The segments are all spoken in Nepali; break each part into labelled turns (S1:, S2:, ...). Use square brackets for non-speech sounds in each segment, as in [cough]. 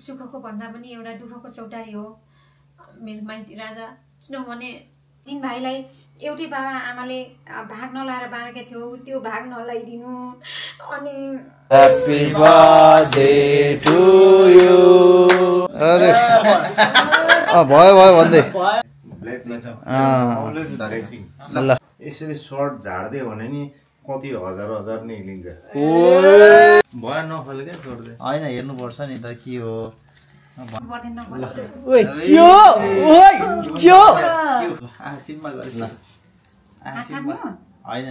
S1: सुखको भन्दा पनि एउटा दुःखको चौतारी हो। मेरो माइती राजा किनभने तिन भाइलाई एउटै बाबा आमाले भाग नलाएर बाँडेका थियो त्यो भाग नलाइदिनु। अनि
S2: भयो भयो भन्दै। अँ, ल।
S3: यसरी सर्ट झार्दै भने नि कति हजार हजार नै लिन्छ।
S2: ओए।
S3: भयो नफले क्या छोड्दै।
S2: होइन हेर्नुपर्छ नि त के हो।
S1: पर्दैन मलाई।
S2: ओए के हो? ओए के हो? आँखिनमा गरेछ? होइन।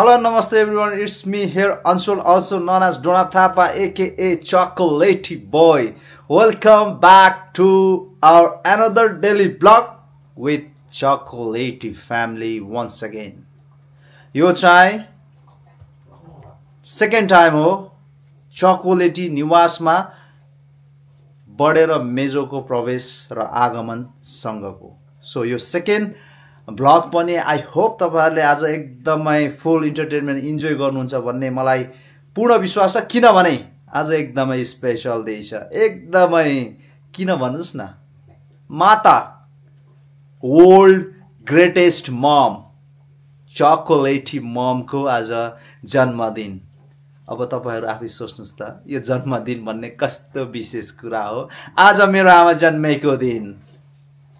S2: हेलो नमस्ते every me here welcome back to our another daily ब्लकलेटि family once again यो चाहिँ सेकेन्ड टाइम हो चकोलेटी निवासमा बढेर मेजोको प्रवेश र आगमन सँगको सो यो सेकेन्ड भ्लग पनि आई होप तपाईँहरूले आज एकदमै फुल इन्टरटेनमेन्ट इन्जोय गर्नुहुन्छ भन्ने मलाई पूर्ण विश्वास छ। किनभने आज एकदमै स्पेसल डे छ। एकदमै किन भन्नुहोस् न? माता वर्ल्ड ग्रेटेस्ट मम चकोलेटी ममको आज जन्मदिन। अब तपाईँहरू आफै सोच्नुहोस् त यो जन्मदिन भन्ने कस्तो विशेष कुरा हो। आज मेरो आमा जन्मेको दिन।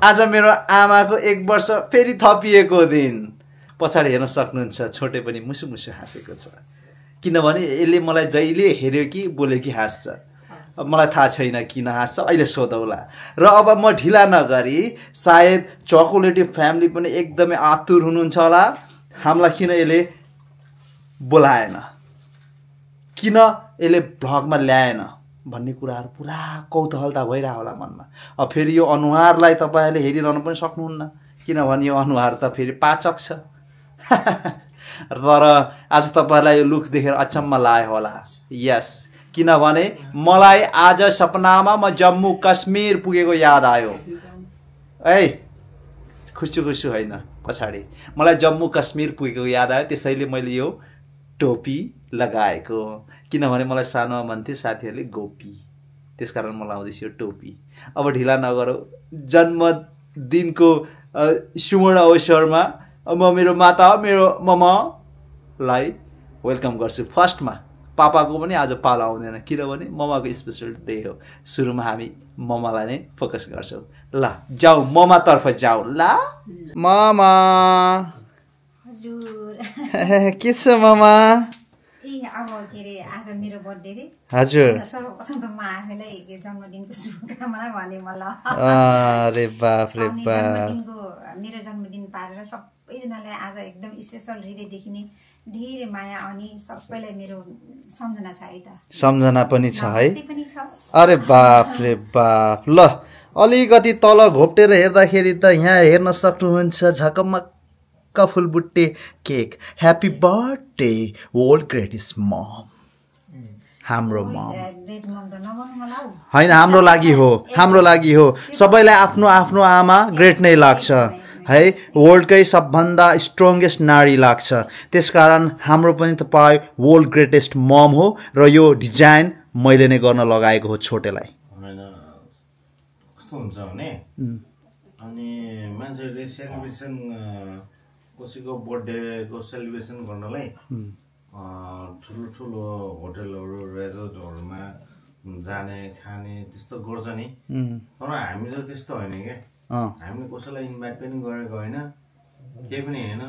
S2: आज मेरो आमाको एक वर्ष फेरि थपिएको दिन। पछाडि हेर्न सक्नुहुन्छ छोटे पनि मुसु मुसु हाँसेको छ। किनभने यसले मलाई जहिले हेऱ्यो कि बोल्यो कि हाँस्छ। मलाई थाहा छैन किन हाँस्छ अहिले सोधौला। र अब म ढिला नगरी सायद चकोलेटी फ्यामिली पनि एकदमै आतुर हुनुहुन्छ होला। हामीलाई किन यसले बोलाएन? किन यसले भ्लगमा ल्याएन? भन्ने कुराहरू पुरा कौतूहलता भइरह होला मनमा। अब फेरि यो अनुहारलाई तपाईँहरूले हेरिरहनु पनि सक्नुहुन्न। किनभने यो अनुहार त फेरि पाचक छ। [laughs] तर आज तपाईँहरूलाई यो लुक्स देखेर अचम्म लाग्यो होला। यस किनभने मलाई आज सपनामा म जम्मू कश्मीर पुगेको याद आयो। है? खुसु खुसु होइन पछाडि। मलाई जम्मू कश्मीर पुगेको याद आयो। त्यसैले मैले यो टोपी लगाएको। किनभने मलाई सानोमा भन्थे साथीहरूले गोपी। त्यसकारण म लाउँदैछु यो टोपी। अब ढिला नगरौँ। जन्मदिनको सुवर्ण अवसरमा म मेरो माता मेरो ममालाई वेलकम गर्छु। फर्स्टमा पापाको पनि आज पालो आउँदैन। किनभने ममाको स्पेसल डे हो। सुरुमा हामी ममालाई नै फोकस गर्छौँ। ल जाउँ ममातर्फ जाउँ ल। मामा।
S1: हजुर। [laughs]
S2: के छ मामा?
S1: अब के अरे आज मेरो बर्थडे रे।
S2: हजुर।
S1: सर्वप्रथम त म आफैलाई के जन्मदिनको शुभकामना भने मलाई
S2: अरे बाप रे
S1: आउने
S2: बाप।
S1: जन्मदिनको मेरो जन्मदिन पारेर सबैजनालाई आज एकदम स्पेसल हृदयदेखि नै धेरै माया अनि सबैलाई मेरो सम्झना छ है त।
S2: सम्झना पनि छ है। अरे बाप रे बाप। ल अलिकति तल घोप्टेर हेर्दाखेरि त यहाँ हेर्न सक्नुहुन्छ झकमक्क फुलबुट्टे cake. Happy birthday world greatest mom हाम्रो मम होइन हाम्रो लागि हो [laughs] हाम्रो लागि हो। सबैलाई आफ्नो आफ्नो आमा ग्रेट नै लाग्छ। है वर्ल्डकै सबभन्दा स्ट्रङ्गेस्ट नारी लाग्छ। त्यसकारण हाम्रो पनि तपाईँ वर्ल्ड ग्रेटेस्ट मम हो र यो डिजाइन मैले नै गर्न लगाएको हो छोटेलाई।
S3: कस्तो हुन्छ भने? अनि मान्छेहरूले सेलिब्रेसन कसैको बर्थडेको सेलिब्रेसन गर्नलाई अ, ठुलो ठुलो होटेलहरू रेजोर्टहरूमा जाने खाने त्यस्तो गर्छ नि। तर हामी त त्यस्तो होइन क्या। हामीले कसैलाई इन्भाइट पनि गरेको होइन। केही पनि होइन।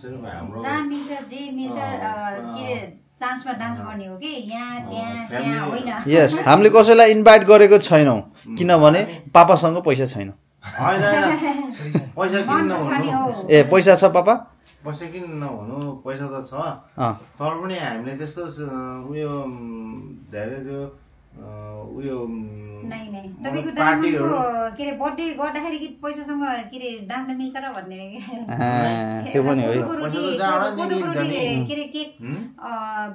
S3: सिर्फ हाम्रो
S2: हामीले कसैलाई इन्भाइट गरेको छैनौँ। किनभने पापासँग पैसा छैन। ए पैसा छ पापा
S3: पैसा किन नहुनु पैसा त छ
S2: अँ
S3: तर पनि हामीले त्यस्तो उयो धेरै त्यो उयो
S1: तपाईँको के अरे बर्थडे गर्दाखेरि कि पैसासँग के अरे डाँच्न मिल्छ र भन्ने
S2: त्यो पनि हो।
S1: के अरे केक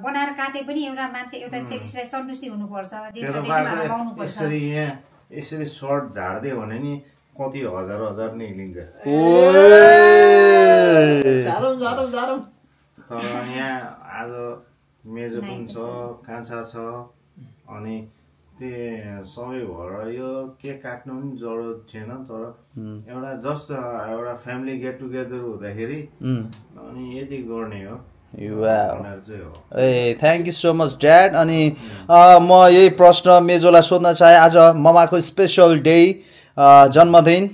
S1: बनाएर काटे पनि एउटा मान्छे एउटा सेटिस्फाई सन्तुष्टि हुनुपर्छ जे सन्देशमा
S3: यसरी यहाँ यसरी सर्ट झार्दियो भने नि कति हजार हजार नै लिन्छ तर यहाँ आज मेजो पनि छ काँचा छ अनि त्यो सबै भएर यो केक काट्नु पनि जरुरत थिएन तर एउटा जस्ट एउटा फ्यामिली गेट टुगेदर हुँदाखेरि अनि यति गर्ने हो।
S2: वाउ।
S3: भनेर चाहिँ हो।
S2: ए thank you so much dad अनि म यही प्रश्न मेजोलाई सोध्न चाहे। आज ममाको स्पेसल डे जन्मदिन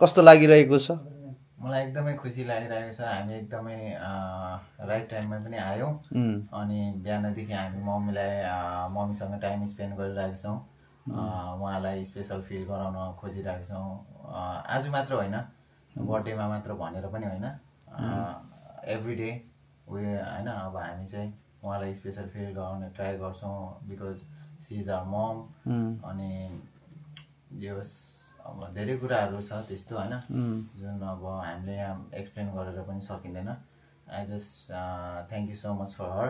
S2: कस्तो लागिरहेको छ?
S4: मलाई एकदमै खुसी लागिरहेको छ। हामी एकदमै राइट टाइममा पनि आयौँ। अनि बिहानदेखि हामी मम्मीलाई मम्मीसँग टाइम स्पेन्ड गरिरहेको छौँ। उहाँलाई स्पेसल फिल गराउन खोजिरहेको छौँ। आज मात्र होइन। बर्थडेमा मात्र भनेर पनि होइन। एभ्री डे उयो होइन अब हामी चाहिँ उहाँलाई स्पेसल फिल गराउने ट्राई गर्छौँ because she is our mom अनि जे होस् अब धेरै कुराहरू छ त्यस्तो होइन? जुन अब हामीले यहाँ एक्सप्लेन गरेर पनि सकिँदैन। I just thank you so much for her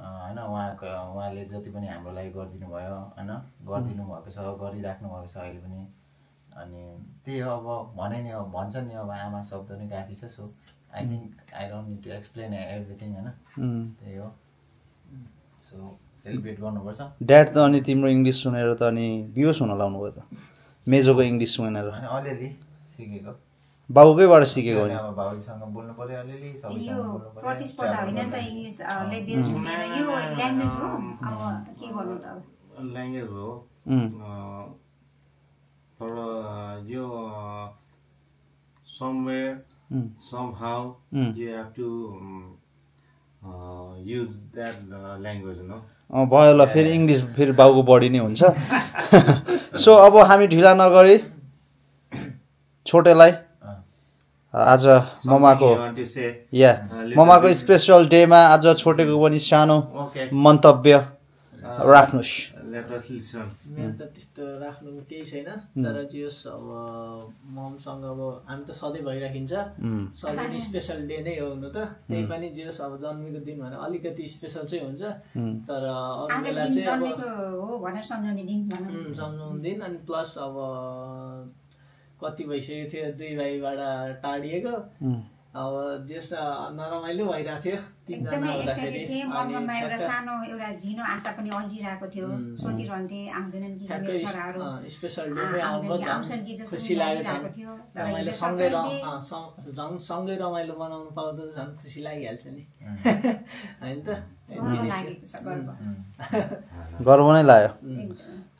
S4: होइन उहाँको उहाँले जति पनि हाम्रो लागि गरिदिनु भयो होइन? गरिदिनु भएको छ गरिराख्नु भएको छ अहिले पनि। अनि त्यही हो अब भने नि अब भन्छ नि अब आमा शब्द नै काफी छ so I think I don't need to explain everything होइन। त्यही हो। सो सेलिब्रेट गर्नुपर्छ।
S2: ड्याड त अनि तिम्रो इङ्ग्लिस सुनेर त अनि बिहोस हुन लाउनु भयो त। मेजोको इङ्ग्लिस सुनेर।
S4: अलिअलि सिकेको।
S2: बाबुकैबाट सिकेको
S4: अनि
S2: नि
S4: अब भाउजूसँग बोल्नु पर्यो अलिअलि
S1: यो
S4: सबैसँग बोल्नु पर्यो
S1: प्रतिस्पर्धा होइन नि त इङ्ग्लिसले बेस हुँदैन यो ल्याङ्ग्वेज हो। अब के गर्नु त अब?
S3: ल्याङ्ग्वेज हो।
S2: उम्,
S3: अँ, तर यो समवेयर
S2: उम्,
S3: somehow you have to um, uh, use that uh, language
S2: भयो ल फेरि इङ्ग्लिस फेरि बाउको बढी नै हुन्छ [laughs] सो अब हामी ढिला नगरी छोटेलाई। आज ममाको या
S3: Uh,
S2: ममाको. स्पेसल डेमा आज छोटेको पनि सानो मन्तव्य राख्नुहोस्
S3: us listen
S5: मेरो त त्यस्तो राख्नु केही छैन तर होस् अब ममसँग अब हामी त सधैँ भइराखिन्छ। सधैँ नै स्पेसल डे नै हो हुनु त। त्यही पनि जे होस् अब जन्मेको दिन भनेर अलिकति स्पेसल चाहिँ हुन्छ। तर अरू बेला चाहिँ अब
S1: जन्मेको हो भनेर सम्झाउने दिन
S5: अनि प्लस अब कति भइसकेको थियो दुई भाइबाट टाढिएको। अब त्यस नरमाइलो भइरहेको थियो। तिनजना
S1: एकदमै
S5: हुँदाखेरि
S1: एक्साइटेड थिएँ।
S5: अनि
S1: मनमा एउटा
S5: ठ्याक्क-
S1: सानो एउटा झिनो आशा पनि अल्झिरहेको थियो।
S5: उम्.
S1: सोचिरहन्थे आउँदैनन् कि मेरो
S5: ठ्याक्कै
S1: छोराहरू
S5: अँ, स्पेसल
S1: आ-
S5: डेमै
S1: आउँदैनन्
S5: आउनु
S1: कि आउँछन् कि
S5: झन्
S1: जस्तो
S5: खुसी लाग्यो
S1: लागिरहेको
S5: झन्।
S1: थियो। तर
S5: रमाइलो
S1: हिजो
S5: सँगै रमाइलो बनाउनु पाउँदा त झन् खुसी लागिहाल्छ नि। [laughs] होइन त? [laughs]
S1: गर्व
S2: नै लाग्यो।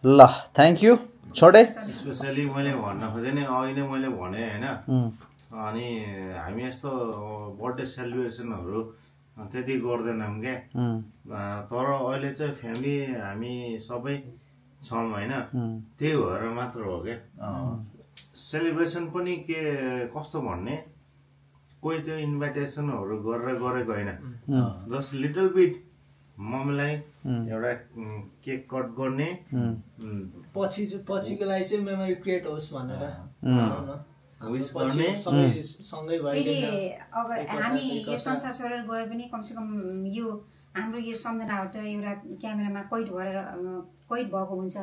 S2: ल थ्याङ्क यू
S3: स्पेसली मैले भन्न खोजेँ नि अघि नै मैले भने होइन? अनि हामी यस्तो बर्थडे सेलिब्रेसनहरू त्यति गर्दैनौँ क्या तर अहिले चाहिँ फ्यामिली हामी सबै छौँ होइन। त्यही भएर मात्र हो क्या सेलिब्रेसन पनि के कस्तो भन्ने? कोही त्यो इन्भाइटेसनहरू गरेर गरेको होइन। जस्ट लिटल बिट मम्मीलाई एउटा केक कट गर्ने।
S5: पछि पछिको लागि चाहिँ मेमोरी क्रिएट होस् भनेर।
S1: अब हामी यो। संसार छोडेर गए पनि कमसेकम यो हाम्रो यो सम्झनाहरू त एउटा क्यामेरामा कैद गरेर कैद भएको हुन्छ।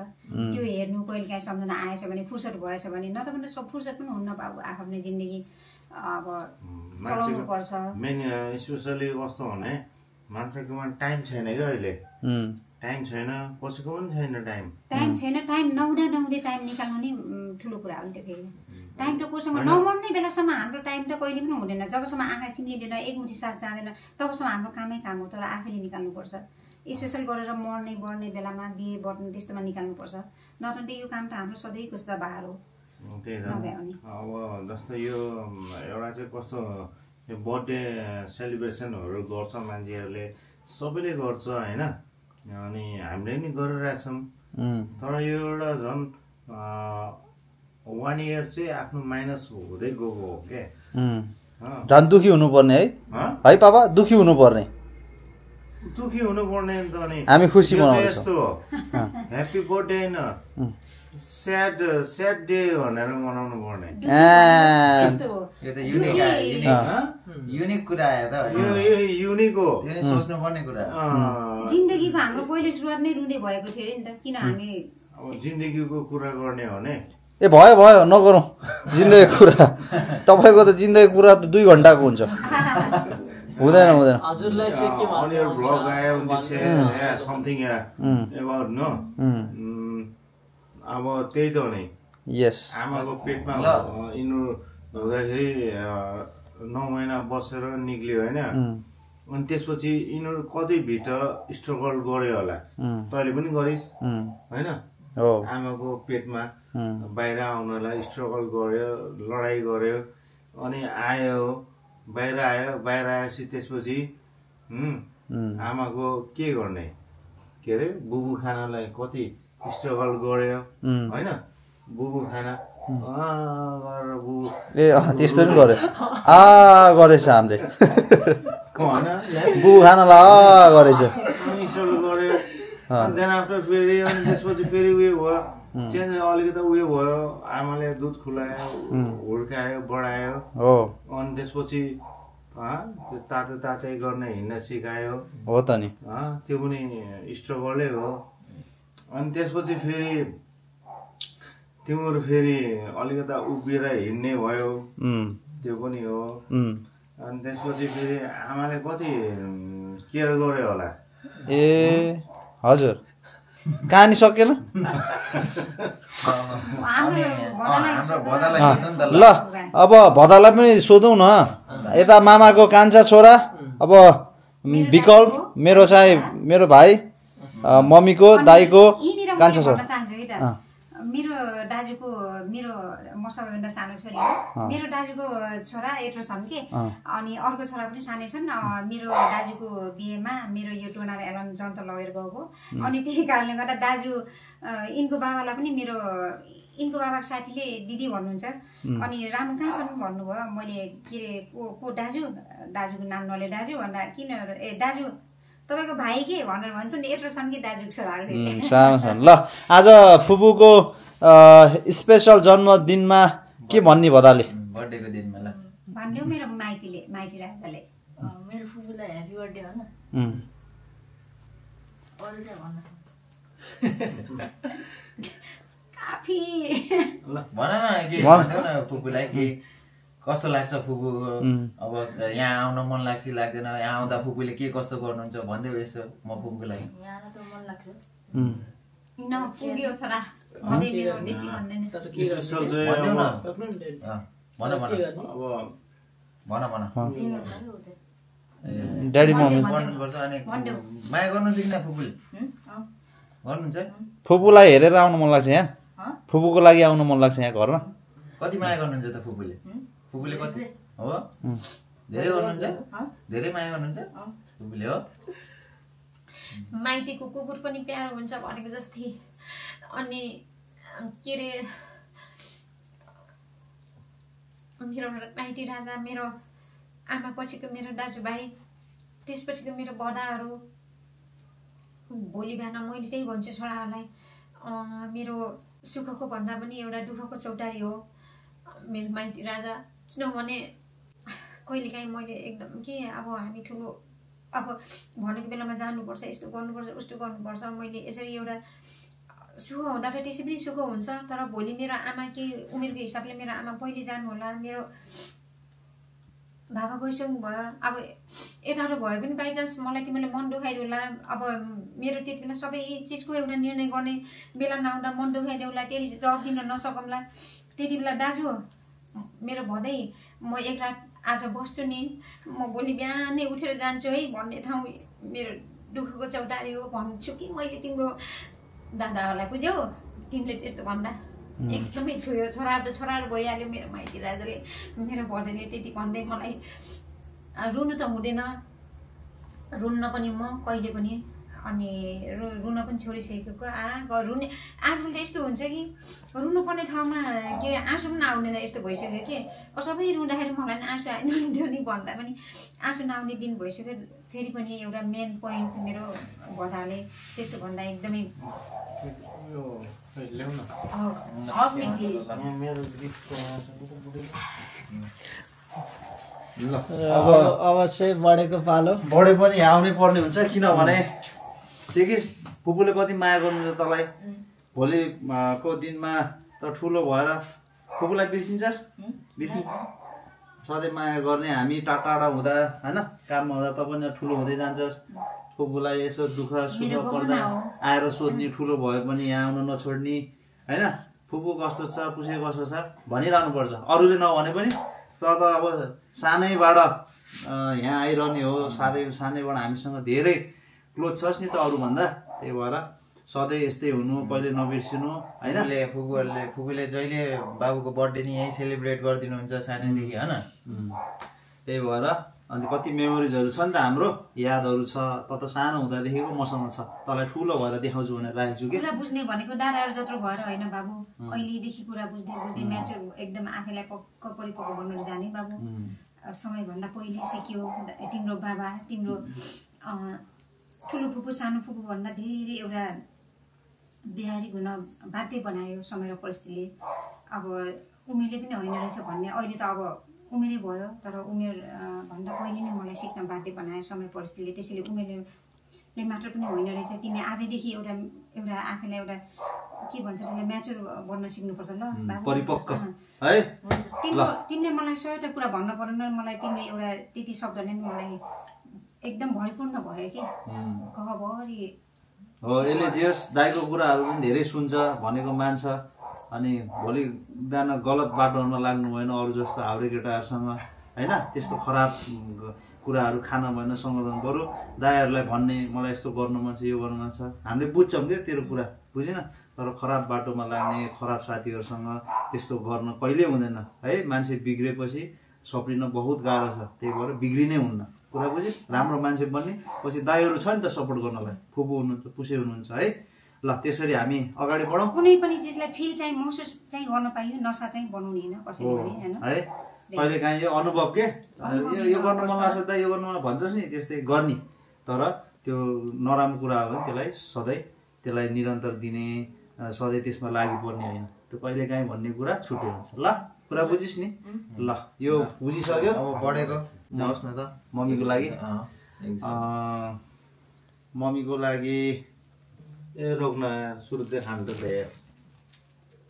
S1: त्यो हेर्नु कहिले काहीँ सम्झना आएछ भने फुर्सद भएछ भने न त भने सब फुर्सद पनि हुन्न अब आफ्नो जिन्दगी अब चलाउनु पर्छ।
S3: मेन स्पेसली कस्तो भने मान्छेकोमा टाइम छैन क्या अहिले। टाइम छैन। कसैको पनि छैन टाइम
S1: टाइम छैन। टाइम नहुँदा नहुँदै टाइम निकाल्नु नै ठुलो कुरा हो नि त फेरि। टाइम त कोसँग नमर्ने बेलासम्म हाम्रो टाइम त कहिले पनि हुँदैन। जबसम्म आँखा चिनिँदैन एकमुठी सास जाँदैन तबसम्म हाम्रो कामै काम हो तर आफैले निकाल्नुपर्छ। स्पेसल गरेर मर्ने बढ्ने बेलामा बिहे बढ्ने त्यस्तोमा निकाल्नुपर्छ। नत्र यो काम त हाम्रो सधैँको बाहर हो।
S3: त्यही त। अब जस्तो यो एउटा चाहिँ कस्तो यो बर्थडे सेलिब्रेसनहरू गर्छ मान्छेहरूले। सबैले गर्छ होइन? अनि हामीले नि गरिरहेछौँ तर यो एउटा झन् वान इयर चाहिँ आफ्नो माइनस हुँदै गएको हो क्या?
S2: झन् दुखी हुनुपर्ने है।
S3: हँ?
S2: पापा दुखी हुनुपर्ने।
S3: दुखी हुनुपर्ने त अनि।
S2: हामी खुसी मनाउँछौँ।
S3: यस्तो हो। ह्याप्पी बर्थडे होइन स्याड स्याड डे भनेर मनाउनु पर्ने
S4: युनिक आयो युनिक
S3: हँ?
S4: युनिक कुरा आयो त
S3: यो यो युनिक हो.
S4: त्यो नि सोच्नुपर्ने कुरा हो।
S3: अँ,
S1: जिन्दगीको हाम्रो पहिलो सुरुवात नै रुँदै भएको थियो नि त किन हामी
S3: अब जिन्दगीको कुरा गर्ने हो भने?
S2: ए भयो भयो नगरौँ। जिन्दगी कुरा। तपाईँको त जिन्दगी कुरा त दुई घन्टाको हुन्छ। हुँदैन हुँदैन।
S5: हजुरलाई चाहिँ के
S3: on your blog I have this अब त्यही त हो नि।
S2: यस
S3: आमाको पेटमा यिनीहरू हुँदाखेरि नौ महिना बसेर निक्लियो होइन। अनि त्यसपछि यिनीहरू कति भित्र स्ट्रगल गर्यो होला। तैँले पनि गरिस्। होइन?
S2: हो।
S3: आमाको पेटमा बाहिर आउनलाई स्ट्रगल गर्यो लडाइँ गर्यो अनि आयो बाहिर आयो बाहिर आएपछि त्यसपछि आमाको के गर्ने? के अरे? बुबु खानालाई कति स्ट्रगल गर्यो
S2: उम्।
S3: होइन? बुबु खाना। बुबु।
S2: ए त्यस्तो पनि गर्यो आ गरेछ हामीले।
S3: होइन
S2: बु खानालाई आ गरेछ।
S3: देन आफ्टर फेरि अनि त्यसपछि फेरि उयो भयो। चेन्ज अलिकति उयो भयो। आमाले दुध खुलायो हुर्कायो बढायो।
S2: हो।
S3: अनि त्यसपछि त्यो तातो तातै गर्ने हिँड्न सिकायो।
S2: हो त नि।
S3: त्यो पनि स्ट्रगलै हो। अनि त्यसपछि फेरि तिमीहरू फेरि अलिकता उभिएर हिँड्ने भयो। त्यो पनि हो। अनि त्यसपछि फेरि आमाले कति केयर गर्यो होला?
S2: ए हजुर। कहानी सकेन ल। अब भदालाई पनि सोधौँ न। यता मामाको कान्छा छोरा अब विकल्प मेरो चाहिँ मेरो भाइ। मम्मीको दाईको कान्छा अँ।
S1: मेरो दाजुको मेरो म सबैभन्दा सानो छोरी हो। मेरो दाजुको छोरा यत्रो छन् कि। अनि अर्को छोरा पनि सानै छन्। मेरो दाजुको बिहेमा मेरो यो टोनार एलन जन्त लगेर गएको अनि त्यही कारणले गर्दा दाजु यिनको बाबालाई पनि मेरो यिनको बाबाको साथीले दिदी भन्नुहुन्छ। अनि रामु कहाँ छन् भन्नुभयो। मैले के अरे को को दाजु? दाजुको नाम नले दाजु भन्दा किन? ए दाजु तपाईँको भाइ के भनेर भन्छ नि यत्रो छन् कि दाजुको छोराहरू।
S2: उम्,
S1: भेट्ने।
S2: सानो सानो ल आज फुपूको स्पेसल जन्मदिनमा के भन्ने भदाले?
S4: बर्थडेको दिनमा ल।
S1: भन्यो मेरो माइतीले माइती राजाले।
S6: मेरो फुपूलाई ह्याप्पी बर्थडे भन अरू चाहिँ भन्न
S1: काफी।
S4: भन न के
S2: भन।
S4: भनिदेऊ न फुपूलाई के कस्तो लाग्छ फुपू. अब यहाँ आउन मन लाग्छ कि लाग्दैन? यहाँ आउँदा फुपूले के कस्तो गर्नुहुन्छ भनिदेऊ यसो म फुपूको लागि।
S1: भन्दै।
S4: माया गर्नुहुन्छ कि फुपूले गर्नुहुन्छ?
S2: फुपूलाई हेरेर आउनु मन लाग्छ यहाँ? फुपूको लागि आउनु मन लाग्छ यहाँ घरमा?
S4: कति माया गर्नुहुन्छ त फुपूले? फुपूले कति? हो? धेरै गर्नुहुन्छ? धेरै माया गर्नुहुन्छ? फुपूले हो?
S1: माइतीको कुकुर पनि प्यारो हुन्छ भनेको जस्तै। अनि के अरे मेरो माइती राजा मेरो आमा पछिको मेरो दाजुभाइ त्यसपछिको मेरो बडाहरू भोलि बिहान मैले त्यही भन्छु छोराहरूलाई। अँ, मेरो सुखको भन्दा पनि एउटा दुःखको चौतारी हो। मेरो माइती राजा। किनभने कहिलेकाहीँ मैले एकदम के अब हामी ठुलो अब भनेको बेलामा जानुपर्छ यस्तो गर्नुपर्छ उस्तो गर्नुपर्छ। मैले यसरी एउटा सुख हुँदा त त्यसै पनि सुख हुन्छ तर भोलि मेरो आमा के उमेरको हिसाबले मेरो आमा पहिले जानु होला मेरो बाबा गइसक्नु भयो। अब यताबाट भयो पनि बाइचान्स मलाई तिमीले मन दुखाइदियो होला अब मेरो त्यति बेला सबै चिजको एउटा निर्णय गर्ने बेला नआउँदा मन दुखाइदिउँला त्यसले जवाब दिन नसकौँला। त्यति बेला दाजु मेरो भदै म एक रात आज बस्छु नि। म भोलि बिहानै उठेर जान्छु है भन्ने ठाउँ मेरो दुःखको चौतारी हो भन्छु कि मैले तिम्रो दादाहरूलाई बुझ्यौ? तिमीले त्यस्तो भन्दा एकदमै छोयो छोराहरू त छोराहरू भइहाल्यो मेरो माइती राजाले। मेरो बर्थडेले त्यति भन्दै मलाई रुनु त हुँदैन। रुन्न पनि म कहिले पनि अनि रु रुन पनि छोडिसकेको आ रुने आजकल त यस्तो हुन्छ कि रुनुपर्ने ठाउँमा के अरे आँसु पनि आउँदैन यस्तो भइसक्यो कि? सबै रुँदाखेरि मलाई नि आँसु आएन हुन्थ्यो नि भन्दा पनि। आँसु नआउने दिन भइसक्यो फेरि पनि एउटा मेन पोइन्ट मेरो भदाले त्यस्तो भन्दा एकदमै अब
S5: अब चाहिँ बढेको पालो।
S2: बढे पनि आउनै पर्ने हुन्छ किनभने के फुपूले कति माया गर्नुहुन्छ तँलाई। भोलि अँ, को दिनमा त ठुलो भएर फुपूलाई बिर्सिन्छस्? बिर्सिन्छ सधैँ माया गर्ने हामी टाढा टाढा हुँदा होइन? काममा हुँदा त पनि ठुलो हुँदै जान्छस्। फुपूलाई यसो दुःख सुख पर्दा। आएर सोध्ने ठुलो भए पनि यहाँ आउन नछोड्ने होइन? फुपू कस्तो छ पुसे कस्तो छ भनिरहनु पर्छ अरूले नभने पनि त त अब सानैबाट यहाँ आइरहने हो। साथै सानैबाट हामीसँग धेरै क्लोज छस् नि त अरूभन्दा? त्यही भएर सधैँ यस्तै हुनु कहिले नबिर्सिनु होइन?
S4: फुपूले फुपूहरूले फुपूले जहिले बाबुको बर्थडे नि यहीँ सेलिब्रेट गरिदिनुहुन्छ सानैदेखि होइन.
S2: त्यही भएर अन्त कति मेमोरिजहरू छ नि त हाम्रो? यादहरू छ त त सानो हुँदादेखिको मसँग छ। तँलाई ठुलो भएर देखाउँछु भनेर राखेको छु कि?
S1: कुरा बुझ्ने भनेको डाँडाहरू जत्रो भएर होइन बाबु? अहिलेदेखि कुरा बुझ्दै बुझ्दै म्याचुर एकदम आफैलाई पक्क परिपक्व बनाउन जाने बाबु। समयभन्दा पहिले सिक्यो तिम्रो बाबा तिम्रो अँ, ठुलो फुपू सानो फुपू भन्दा धेरै एउटा बिहारी हुन बाध्य बनायो समय र परिस्थितिले। अब उमेरले पनि होइन रहेछ भन्ने। अहिले त अब उमेरै भयो तर उमेर भन्दा पहिले नै मलाई सिक्न बाध्य बनायो समय परिस्थितिले। त्यसैले उमेरले मात्र पनि होइन रहेछ। तिमी आजैदेखि एउटा एउटा आफैलाई एउटा के भन्छ त्यसलाई म्याचुर बन्न सिक्नुपर्छ। ल।
S2: परिपक्व। है?
S1: तिम्रो तिमीले मलाई सयवटा कुरा भन्न परेन मलाई तिमीले एउटा त्यति शब्दले नि मलाई एकदम भरिपूर्ण भयो कि।
S2: उम्.
S1: कहभरि
S2: हो यसले जे होस् दाईको कुराहरू पनि धेरै सुन्छ भनेको मान्छ। अनि भोलि बिहान गलत बाटोमा लाग्नु भएन अरू जस्तो हाउडे केटाहरूसँग होइन? त्यस्तो खराब कुराहरू खान भएन सम्बोधन बरु दाईहरूलाई भन्ने मलाई यस्तो गर्नु मन छ यो गर्नु मन छ। हामीले बुझ्छौँ क्या तेरो कुरा बुझेन? तर खराब बाटोमा लाग्ने खराब साथीहरूसँग त्यस्तो गर्न कहिल्यै हुँदैन। है मान्छे बिग्रेपछि सप्रिन बहुत गाह्रो छ त्यही भएर बिग्रिनै हुन्न। कुरा राम्रो मान्छे बन्ने। पछि दाईहरू छ नि त सपोर्ट गर्नलाई। फुपू हुनुहुन्छ पुसे हुनुहुन्छ है? ल त्यसरी हामी अगाडि बढौँ।
S1: कुनै पनि चिजलाई फिल चाहिँ महसुस चाहिँ गर्न पाइयो नसा चाहिँ बनाउने होइन कसैले
S2: हो
S1: पनि होइन?
S2: है? कहिले काहीँ यो अनुभव के? यो यो गर्नु मन लाग्छ त यो गर्नु मन भन्छस् नि त्यस्तै गर्ने। तर त्यो नराम्रो कुरा हो भने त्यसलाई सधैँ त्यसलाई निरन्तर दिने सधैँ त्यसमा लागि पर्ने होइन। त्यो कहिले काहीँ भन्ने कुरा छुट्टै हुन्छ। ल कुरा बुझिस् नि। ल यो बुझिसक्यो।
S4: अब बढेको। जाओस् न त
S2: मम्मीको लागि। मम्मीको लागि
S3: ए रोक्न सुरुते खानु त दे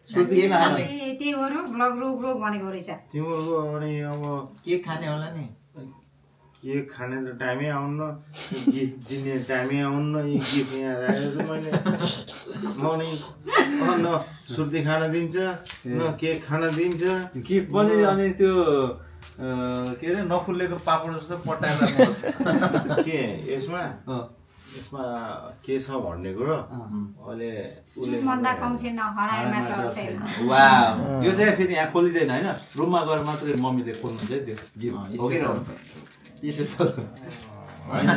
S4: केक खाने।
S1: ए, त्यही हो र ब्लग रोग रोग भनेको रहेछ।
S3: तिम्रो अनि अब
S4: केक खाने होला नि।
S3: के खाने त टाइमै आउन्न गिफ्ट दिने टाइमै आउन्न यी गिफ्ट यहाँ राखेको छु मैले म नि न सुर्ती खान दिन्छ न केक खान दिन्छ।
S2: गिफ्ट पनि अनि त्यो के अरे नफुलेको पापड जस्तो राख्नुपर्छ
S3: के? यसमा?
S2: अँ,
S3: यसमा के छ भन्ने कुरो? अहिले
S2: वाह यो चाहिँ फेरि यहाँ खोलिँदैन होइन? रुममा गएर मात्रै मम्मीले खोल्नुहुन्छ है त्यो गिफ्ट। हो कि स्पेसल
S3: होइन।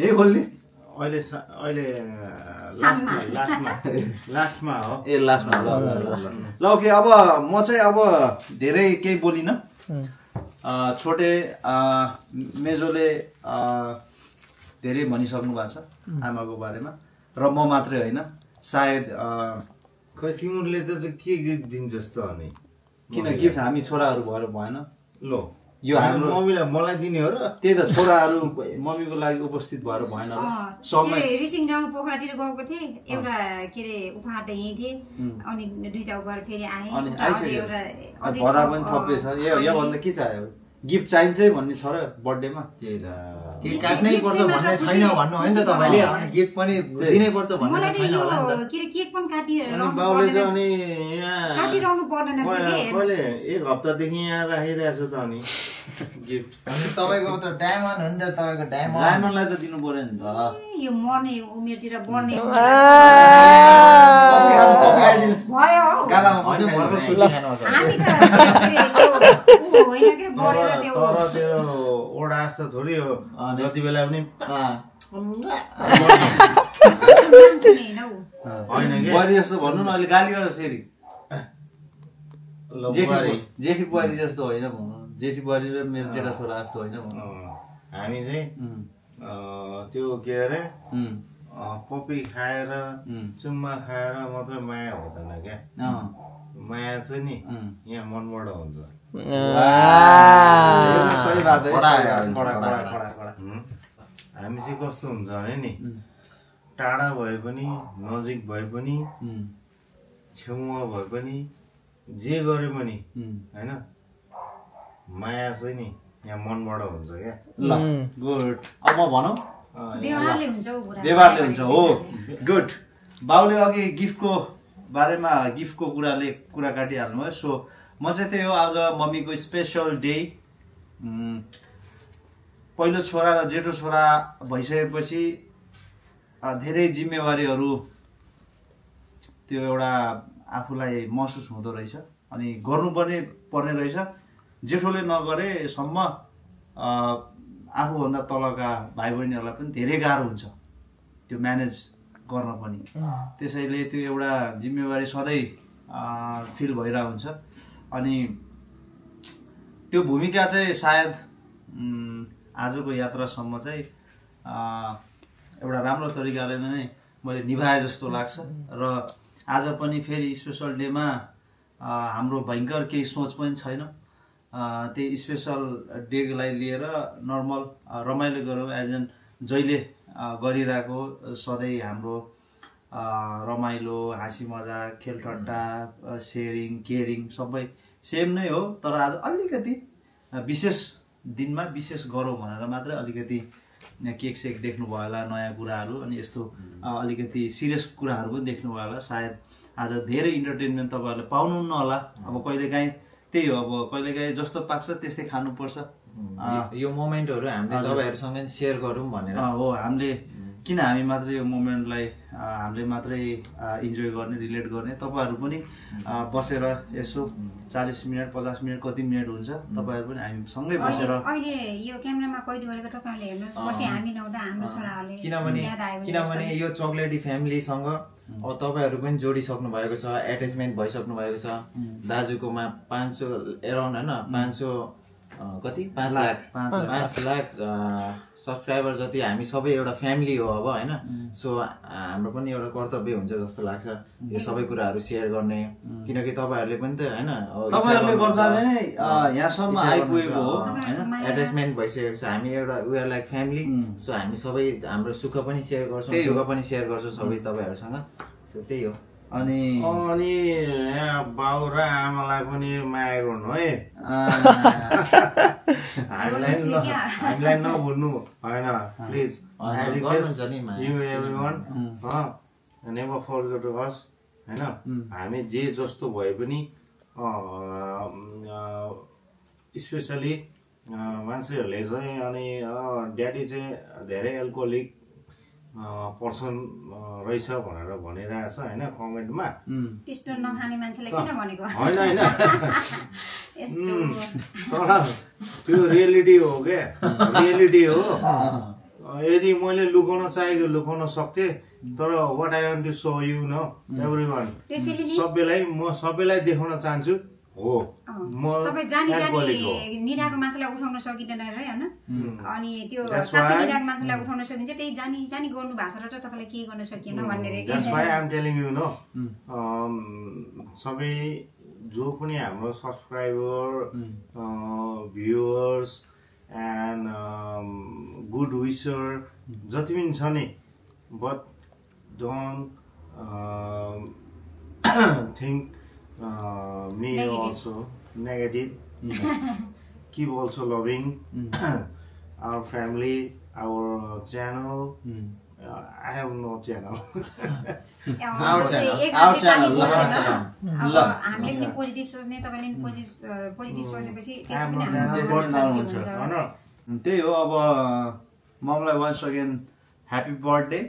S2: यही खोल्ने?
S3: अहिले अहिले लास्टमा लास्टमा। लास्टमा हो।
S2: ए लास्टमा। ल ओके अब म चाहिँ अब धेरै केही बोलिनँ। छोटे मेजोले अ, धेरै भनिसक्नु भएको छ आमाको बारेमा। र म मात्रै होइन। सायद
S3: खै तिमीहरूले त चाहिँ के गिफ्ट दिन्छस् त अनि?
S2: किन गिफ्ट हामी छोराहरू भएर भएन।
S3: लो।
S2: यो हाम्रो
S3: मम्मीलाई मलाई दिने हो र
S2: त्यही त छोराहरू मम्मीको लागि उपस्थित भएर भएन समय
S1: रिसिङ गाउँ पोखरातिर गएको थिएँ। एउटा के अरे उपहार त यहीँ थिएँ अनि दुइटा उपहार फेरि आएँ। एउटा अझै
S2: भदा
S1: थप,
S2: पनि योभन्दा के चाहियो गिफ्ट चाहिन्छ है भन्ने छ र बर्थडेमा
S3: त्यही त।
S4: केक काट्नै पर्छ भन्ने छैन भन्नु होइन त तपाईँले अनि गिफ्ट पनि दिनै पर्छ भन्ने छैन होला नि त।
S1: केक पनि
S3: बाउले चाहिँ अनि यहाँ कहिले? एक हप्तादेखि यहाँ राखिरहेको छु त अनि गिफ्ट
S4: अनि तपाईँको त डायमन्ड हो नि त तपाईँको डायमन्ड
S2: डायमन्डलाई त दिनु पर्यो नि त।
S1: यो मर्ने उमेरतिर बढ्ने। भयो। हौ
S2: गालामा
S4: होइन
S2: पकाइदिनुहोस्।
S4: भर्खर सुत्ती खानु [laughs]
S3: तर तर तेरो ओडा जस्तो थोरै हो। जति बेला पनि
S1: होइन
S2: बुहारी जस्तो भन्नु न अहिले गाली गर फेरि। जेठी
S3: बुहारी।
S2: जस्तो होइन भन्नु। जेठी बुहारी र मेरो जेठा छोरा जस्तो होइन भन्नु।
S3: अँ, हामी चाहिँ त्यो के अरे? पपी खाएर चुम्मा खाएर मात्रै माया हुँदैन क्या? माया चाहिँ नि। यहाँ मनबाट हुन्छ।
S2: सही बात?
S3: हामी चाहिँ कस्तो हुन्छ भने नि टाढा भए पनि नजिक भए पनि
S2: उम्,
S3: छेउमा भए पनि जे गरे पनि
S2: उम्।
S3: होइन माया चाहिँ नि यहाँ मनबाट हुन्छ क्या।
S2: ल। गुड अब म भनौँ?
S1: व्यवहारले हुन्छ
S2: हो गुड बाउले अघि गिफ्टको बारेमा गिफ्टको कुराले कुरा काटिहाल्नु भयो सो म चाहिँ त्यही हो आज मम्मीको स्पेसल डे पहिलो छोरा र जेठो छोरा भइसकेपछि धेरै जिम्मेवारीहरू त्यो एउटा आफूलाई महसुस हुँदो रहेछ। अनि गर्नुपर्ने पर्ने रहेछ। जेठोले नगरेसम्म आफूभन्दा तलका भाइ बहिनीहरूलाई पनि धेरै गाह्रो हुन्छ त्यो म्यानेज गर्न पनि। त्यसैले त्यो एउटा जिम्मेवारी सधैँ फिल भइरहेको हुन्छ अनि त्यो भूमिका चाहिँ सायद आजको यात्रासम्म चाहिँ एउटा राम्रो तरिकाले नै मैले निभाए जस्तो लाग्छ। र आज पनि फेरि स्पेसल डेमा हाम्रो भयङ्कर केही सोच पनि छैन। त्यही स्पेसल डेलाई लिएर नर्मल रमाइलो गरौँ। एज एन जहिले गरिरहेको सधैँ हाम्रो रमाइलो हाँसी मजाक खेलठट्टा सेयरिङ केयरिङ सबै सेम नै हो। तर आज अलिकति विशेष दिनमा विशेष गरौँ भनेर मात्रै अलिकति केक सेक देख्नुभयो होला नयाँ कुराहरू अनि यस्तो अलिकति सिरियस कुराहरू पनि देख्नुभयो होला। सायद आज धेरै इन्टरटेनमेन्ट तपाईँहरूले पाउनुहुन्न होला। अब कहिलेकाहीँ त्यही हो अब कहिलेकाहीँ जस्तो पाक्छ त्यस्तै खानुपर्छ।
S4: यो- मोमेन्टहरू हामीले। तपाईँहरूसँग सेयर गरौँ भनेर।
S2: हो हामीले किन हामी मात्रै यो मोमेन्टलाई हामीले मात्रै इन्जोय गर्ने रिलेट गर्ने तपाईँहरू पनि बसेर यसो चालिस मिनट पचास मिनट कति मिनट हुन्छ तपाईँहरू पनि हामी सँगै बसेर
S1: अहिले यो क्यामेरामा कैद गरेको तपाईँहरूले हेर्नुहोस् पछि हामी नहुँदा हाम्रो छोराहरूले
S4: किनभने किनभने। यो चक्लेटी फ्यामिलीसँग अब तपाईँहरू पनि जोडिसक्नु भएको छ एट्याचमेन्ट भइसक्नु भएको छ। दाजुकोमा पाँच सौ एराउन्ड होइन पाँच सौ कति? पाँच
S2: लाख, पाँच लाख।
S4: सब्सक्राइबर जति हामी सबै एउटा फ्यामिली हो अब होइन? सो हाम्रो पनि एउटा कर्तव्य हुन्छ जस्तो लाग्छ यो सबै कुराहरू सेयर गर्ने। किनकि तपाईँहरूले पनि त होइन एट्याचमेन्ट भइसकेको छ। हामी एउटा we are like family. So हामी सबै हाम्रो सुख पनि सेयर गर्छौँ। दुःख पनि सेयर गर्छौँ सबै तपाईँहरूसँग। सो त्यही हो।
S2: अनि
S3: अनि यहाँ बाउ र आमालाई पनि माया गर्नु है। हामीलाई? हामीलाई नभुल्नु होइन please. You everyone never forget us होइन? हामी जे जस्तो भए पनि स्पेसली मान्छेहरूले चाहिँ अनि ड्याडी चाहिँ धेरै एल्कोहोलिक पर्सन रहेछ भनेर भनिरहेछ होइन कमेन्टमा।
S2: उम्,
S1: त्यस्तो नखाने मान्छेलाई किन भनेको?
S3: होइन होइन। [laughs] तर त्यो रियालिटी हो क्या रियालिटी हो। [laughs] यदि मैले लुकाउन चाहेको लुकाउन सक्थेँ तर what I want to show you know everyone सबैलाई म सबैलाई देखाउन चाहन्छु। हो।
S1: तपाईँ जानी मान्छेलाई उठाउन सकिँदैन रे होइन? अनि त्यो
S3: That's
S1: साथी
S3: why-
S1: निधाएको मान्छेलाई उठाउन सकिन्छ। त्यही जानी जानी गर्नु भएको छ र चाहिँ तपाईँलाई केही गर्न सकिएन भन्ने रे।
S3: द्याट्स वाइ
S1: क्या
S3: आइम टेलिङ यु नो सबै जो पनि हाम्रो सब्सक्राइबर भ्युवर्स एन्ड गुड विसर जति पनि छ नि but don't think me
S1: Negative.
S3: Also negative keep also loving our family our channel
S2: um.
S3: I have no channel
S4: Our channel.
S1: एक [laughs] [laughs]
S2: Our channel.
S4: Our channel.
S1: हामीले पनि पोजिटिभ सोच्ने तपाईँले पनि पोजिटिभ पोजिटिभ सोचेपछि
S3: channel। होइन
S2: त्यही हो अब ममलाई वान्स अगेन ह्याप्पी बर्थडे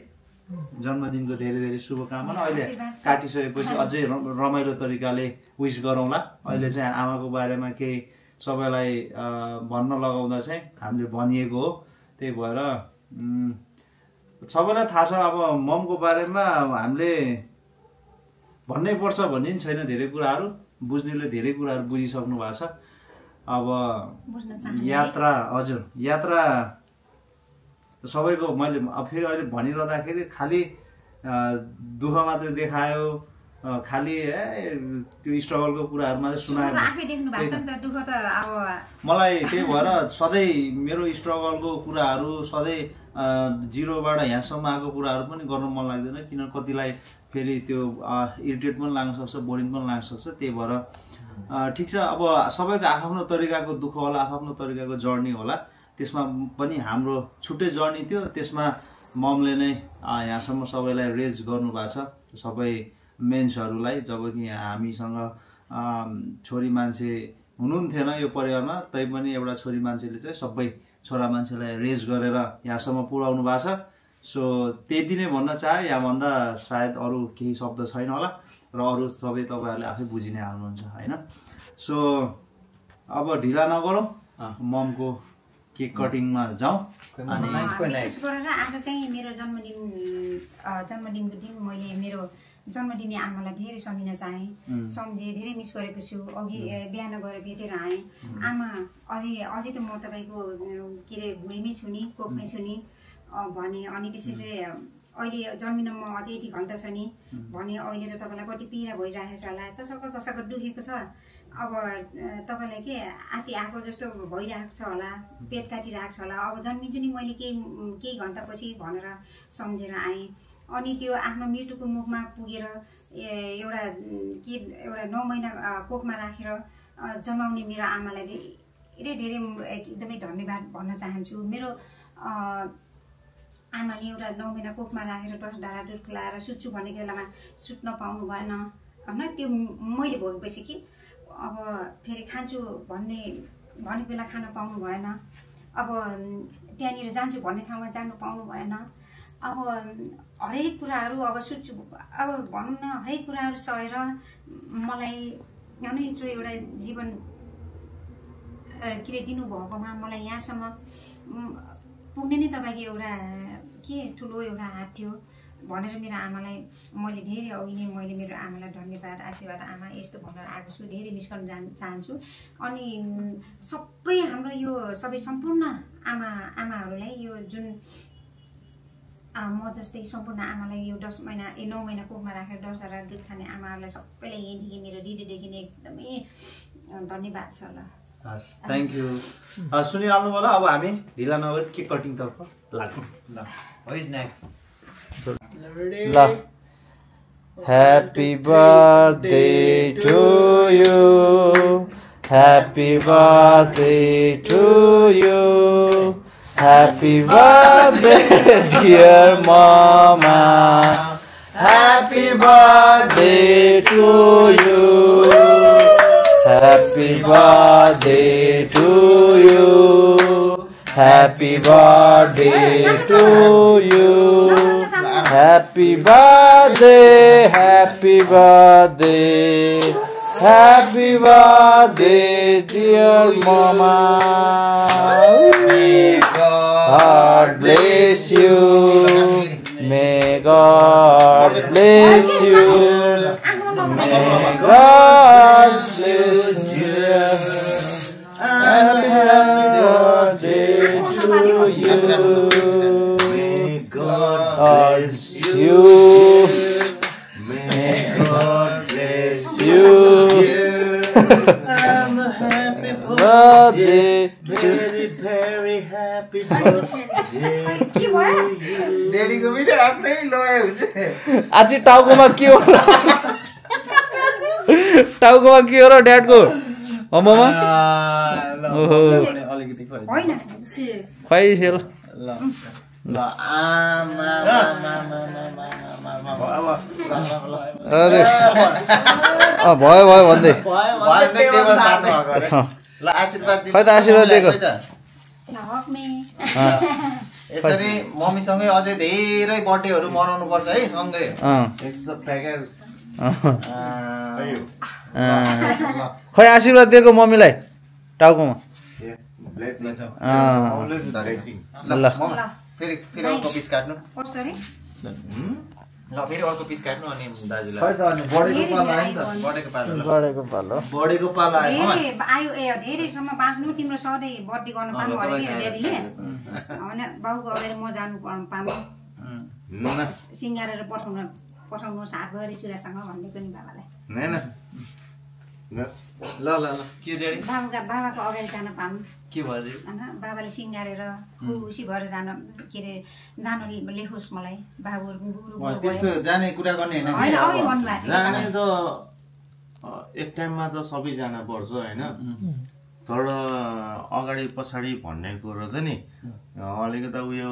S2: जन्मदिनको धेरै धेरै शुभकामना। अहिले। काटिसकेपछि अझै रमाइलो तरिकाले विस गरौँला। अहिले चाहिँ आमाको बारेमा केही सबैलाई भन्न लगाउँदा चाहिँ हामीले भनिएको हो। त्यही भएर सबैलाई थाहा छ अब ममको बारेमा हामीले भन्नै पर्छ भन्ने पनि छैन धेरै कुराहरू। बुझ्नेले धेरै कुराहरू बुझिसक्नु भएको छ। अब यात्रा हजुर यात्रा सबैको मैले अब फेरि अहिले भनिरहँदाखेरि खालि दुःख मात्रै देखायो खालि त्यो स्ट्रगलको कुराहरू मात्रै सुनायो। मलाई त्यही भएर सधैँ मेरो स्ट्रगलको कुराहरू सधैँ जिरोबाट यहाँसम्म आएको कुराहरू पनि गर्न मन लाग्दैन किनभने कतिलाई फेरि त्यो इरिटेट पनि लाग्न सक्छ बोरिङ पनि लाग्न सक्छ त्यही भएर ठिक छ। अब सबैको आफ्नो तरिकाको दुःख होला आफ्नो तरिकाको जर्नी होला। त्यसमा पनि हाम्रो छुट्टै जर्नी थियो त्यसमा ममले नै यहाँसम्म सबैलाई रेज गर्नुभएको छ। सबै मेन्सहरूलाई जब कि हामीसँग छोरी मान्छे हुनुहुन्थेन यो परिवारमा तैपनि एउटा छोरी मान्छेले चाहिँ सबै छोरा मान्छेलाई रेज गरेर यहाँसम्म पुर्याउनु भएको छ। सो त्यति नै भन्न चाहे। यहाँभन्दा सायद अरू केही शब्द छैन होला र अरू सबै तपाईँहरूले आफै बुझि नै हाल्नुहुन्छ होइन? सो अब ढिला नगरौँ। ममको केक कटिङमा जाउँ अनि
S1: विशेष गरेर आज चाहिँ मेरो जन्मदिन जन्मदिनको दिन मैले मेरो जन्मदिने आमालाई धेरै सम्झिन चाहेँ। सम्झेँ धेरै मिस गरेको छु। अघि बिहान गएर भेटेर आएँ। आमा अझै अझै त म तपाईँको के अरे भुँडीमै छु नि कोखमै छु नि। भने अनि त्यसपछि अ, अहिले जन्मिन म अझै यति घन्टा छ नि। भने अहिले त तपाईँलाई कति पीडा भइरहेको छ होला चसक्क चसक्क दुखेको छ। अब तपाईँलाई के आँची आएको जस्तो भइरहेको छ होला पेट काटिरहेको छ होला अब जन्मिन्छु नि मैले केही केही घन्टापछि भनेर सम्झेर आएँ। अनि त्यो आफ्नो मृत्युको मुखमा पुगेर एउटा के एउटा नौ महिना कोखमा राखेर जन्माउने मेरो आमालाई धेरै धेरै एकदमै धन्यवाद भन्न चाहन्छु। मेरो आमाले एउटा नौ महिना कोखमा राखेर दस डाँडा दुध सुत्छु भनेको बेलामा सुत्न पाउनु भएन होइन त्यो मैले भोगेपछि कि अब फेरि खान्छु भन्ने भन्ने बेला खान पाउनु भएन। अब त्यहाँनिर जान्छु भन्ने ठाउँमा जानु पाउनु भएन। अब हरेक कुराहरू अब सुत्छु अब भनौँ न हरेक कुराहरू सहेर मलाई होइन यत्रो एउटा जीवन के अरे दिनुभएकोमा मलाई यहाँसम्म पुग्ने नै तपाईँको एउटा के ठुलो एउटा हात थियो। भनेर मेरो आमालाई मैले धेरै अघि नै मैले मेरो आमालाई धन्यवाद आशीर्वाद आमा यस्तो भनेर आएको छु धेरै मिस गर्न जान चाहन्छु। अनि सबै हाम्रो यो सबै सम्पूर्ण आमा आमाहरूलाई यो जुन म जस्तै सम्पूर्ण आमालाई यो दस महिना ए नौ महिना कोखमा राखेर दस धारा दुध खाने आमाहरूलाई सबैलाई यहीँदेखि मेरो हृदयदेखि नै एकदमै धन्यवाद छ ल।
S2: हस् थ्याङ्क यू सुनिहाल्नु होला अब हामी ढिला नगरी केक कटिङतर्फ लागौँ
S4: ल Happy birthday to
S2: you. Happy birthday to you. Happy birthday, [laughs] dear mama. Happy birthday to you. Happy birthday to you. Happy birthday to you Happy birthday, happy birthday, happy birthday, dear mama. God bless you. May God bless you. May God आज टाउकोमा के हो टाउकोमा के हो र ड्याडको अ
S4: अलिकति ल आमा।
S2: अरे। अँ, भयो भयो भन्दै। खै त आशीर्वाद दिएको?
S4: यसरी मम्मीसँगै अझै धेरै बर्थडेहरू मनाउनु पर्छ है सँगै।
S2: खै आशीर्वाद दिएको मम्मीलाई
S4: टाउकोमा
S3: ए, blessing.
S4: अँ।
S3: Always blessing.
S4: ल
S7: फेरि फेरि अर्को पिस काट्नु? ल फेरि अर्को पिस काट्नु अनि
S4: खै
S7: दाजुलाई
S4: त अनि बढेको पालो आयो नि त।
S7: बढेको पालो
S4: बढेको पालो बढेको पालो आयो
S1: आयो ए धेरैसम्म बाँच्नु तिम्रो सधैँ बर्थडे गर्नु पाऊँ अरे नि ड्याडीले होइन बाउको अगाडि म जानु पाऊँ पाऊँ
S3: न,
S1: सिँगारेर पठाउन पठाउनुहोस् हात गरी चुरासँग भनिदिएको नि बाबालाई
S2: ल ल ल के ड्याडी
S1: बाबाका बाबाको अगाडि जान पाऊँ
S2: के भयो
S1: बाबाले सिँगारेर खुसी भएर जान के अरे जान लेखोस् मलाई। बाबुहरू
S7: त्यस्तो। जाने कुरा गर्ने होइन
S3: जाने त एक टाइममा त सबैजना पर्छ होइन। तर अगाडि पछाडि भन्ने कुरो चाहिँ नि अलिकति उयो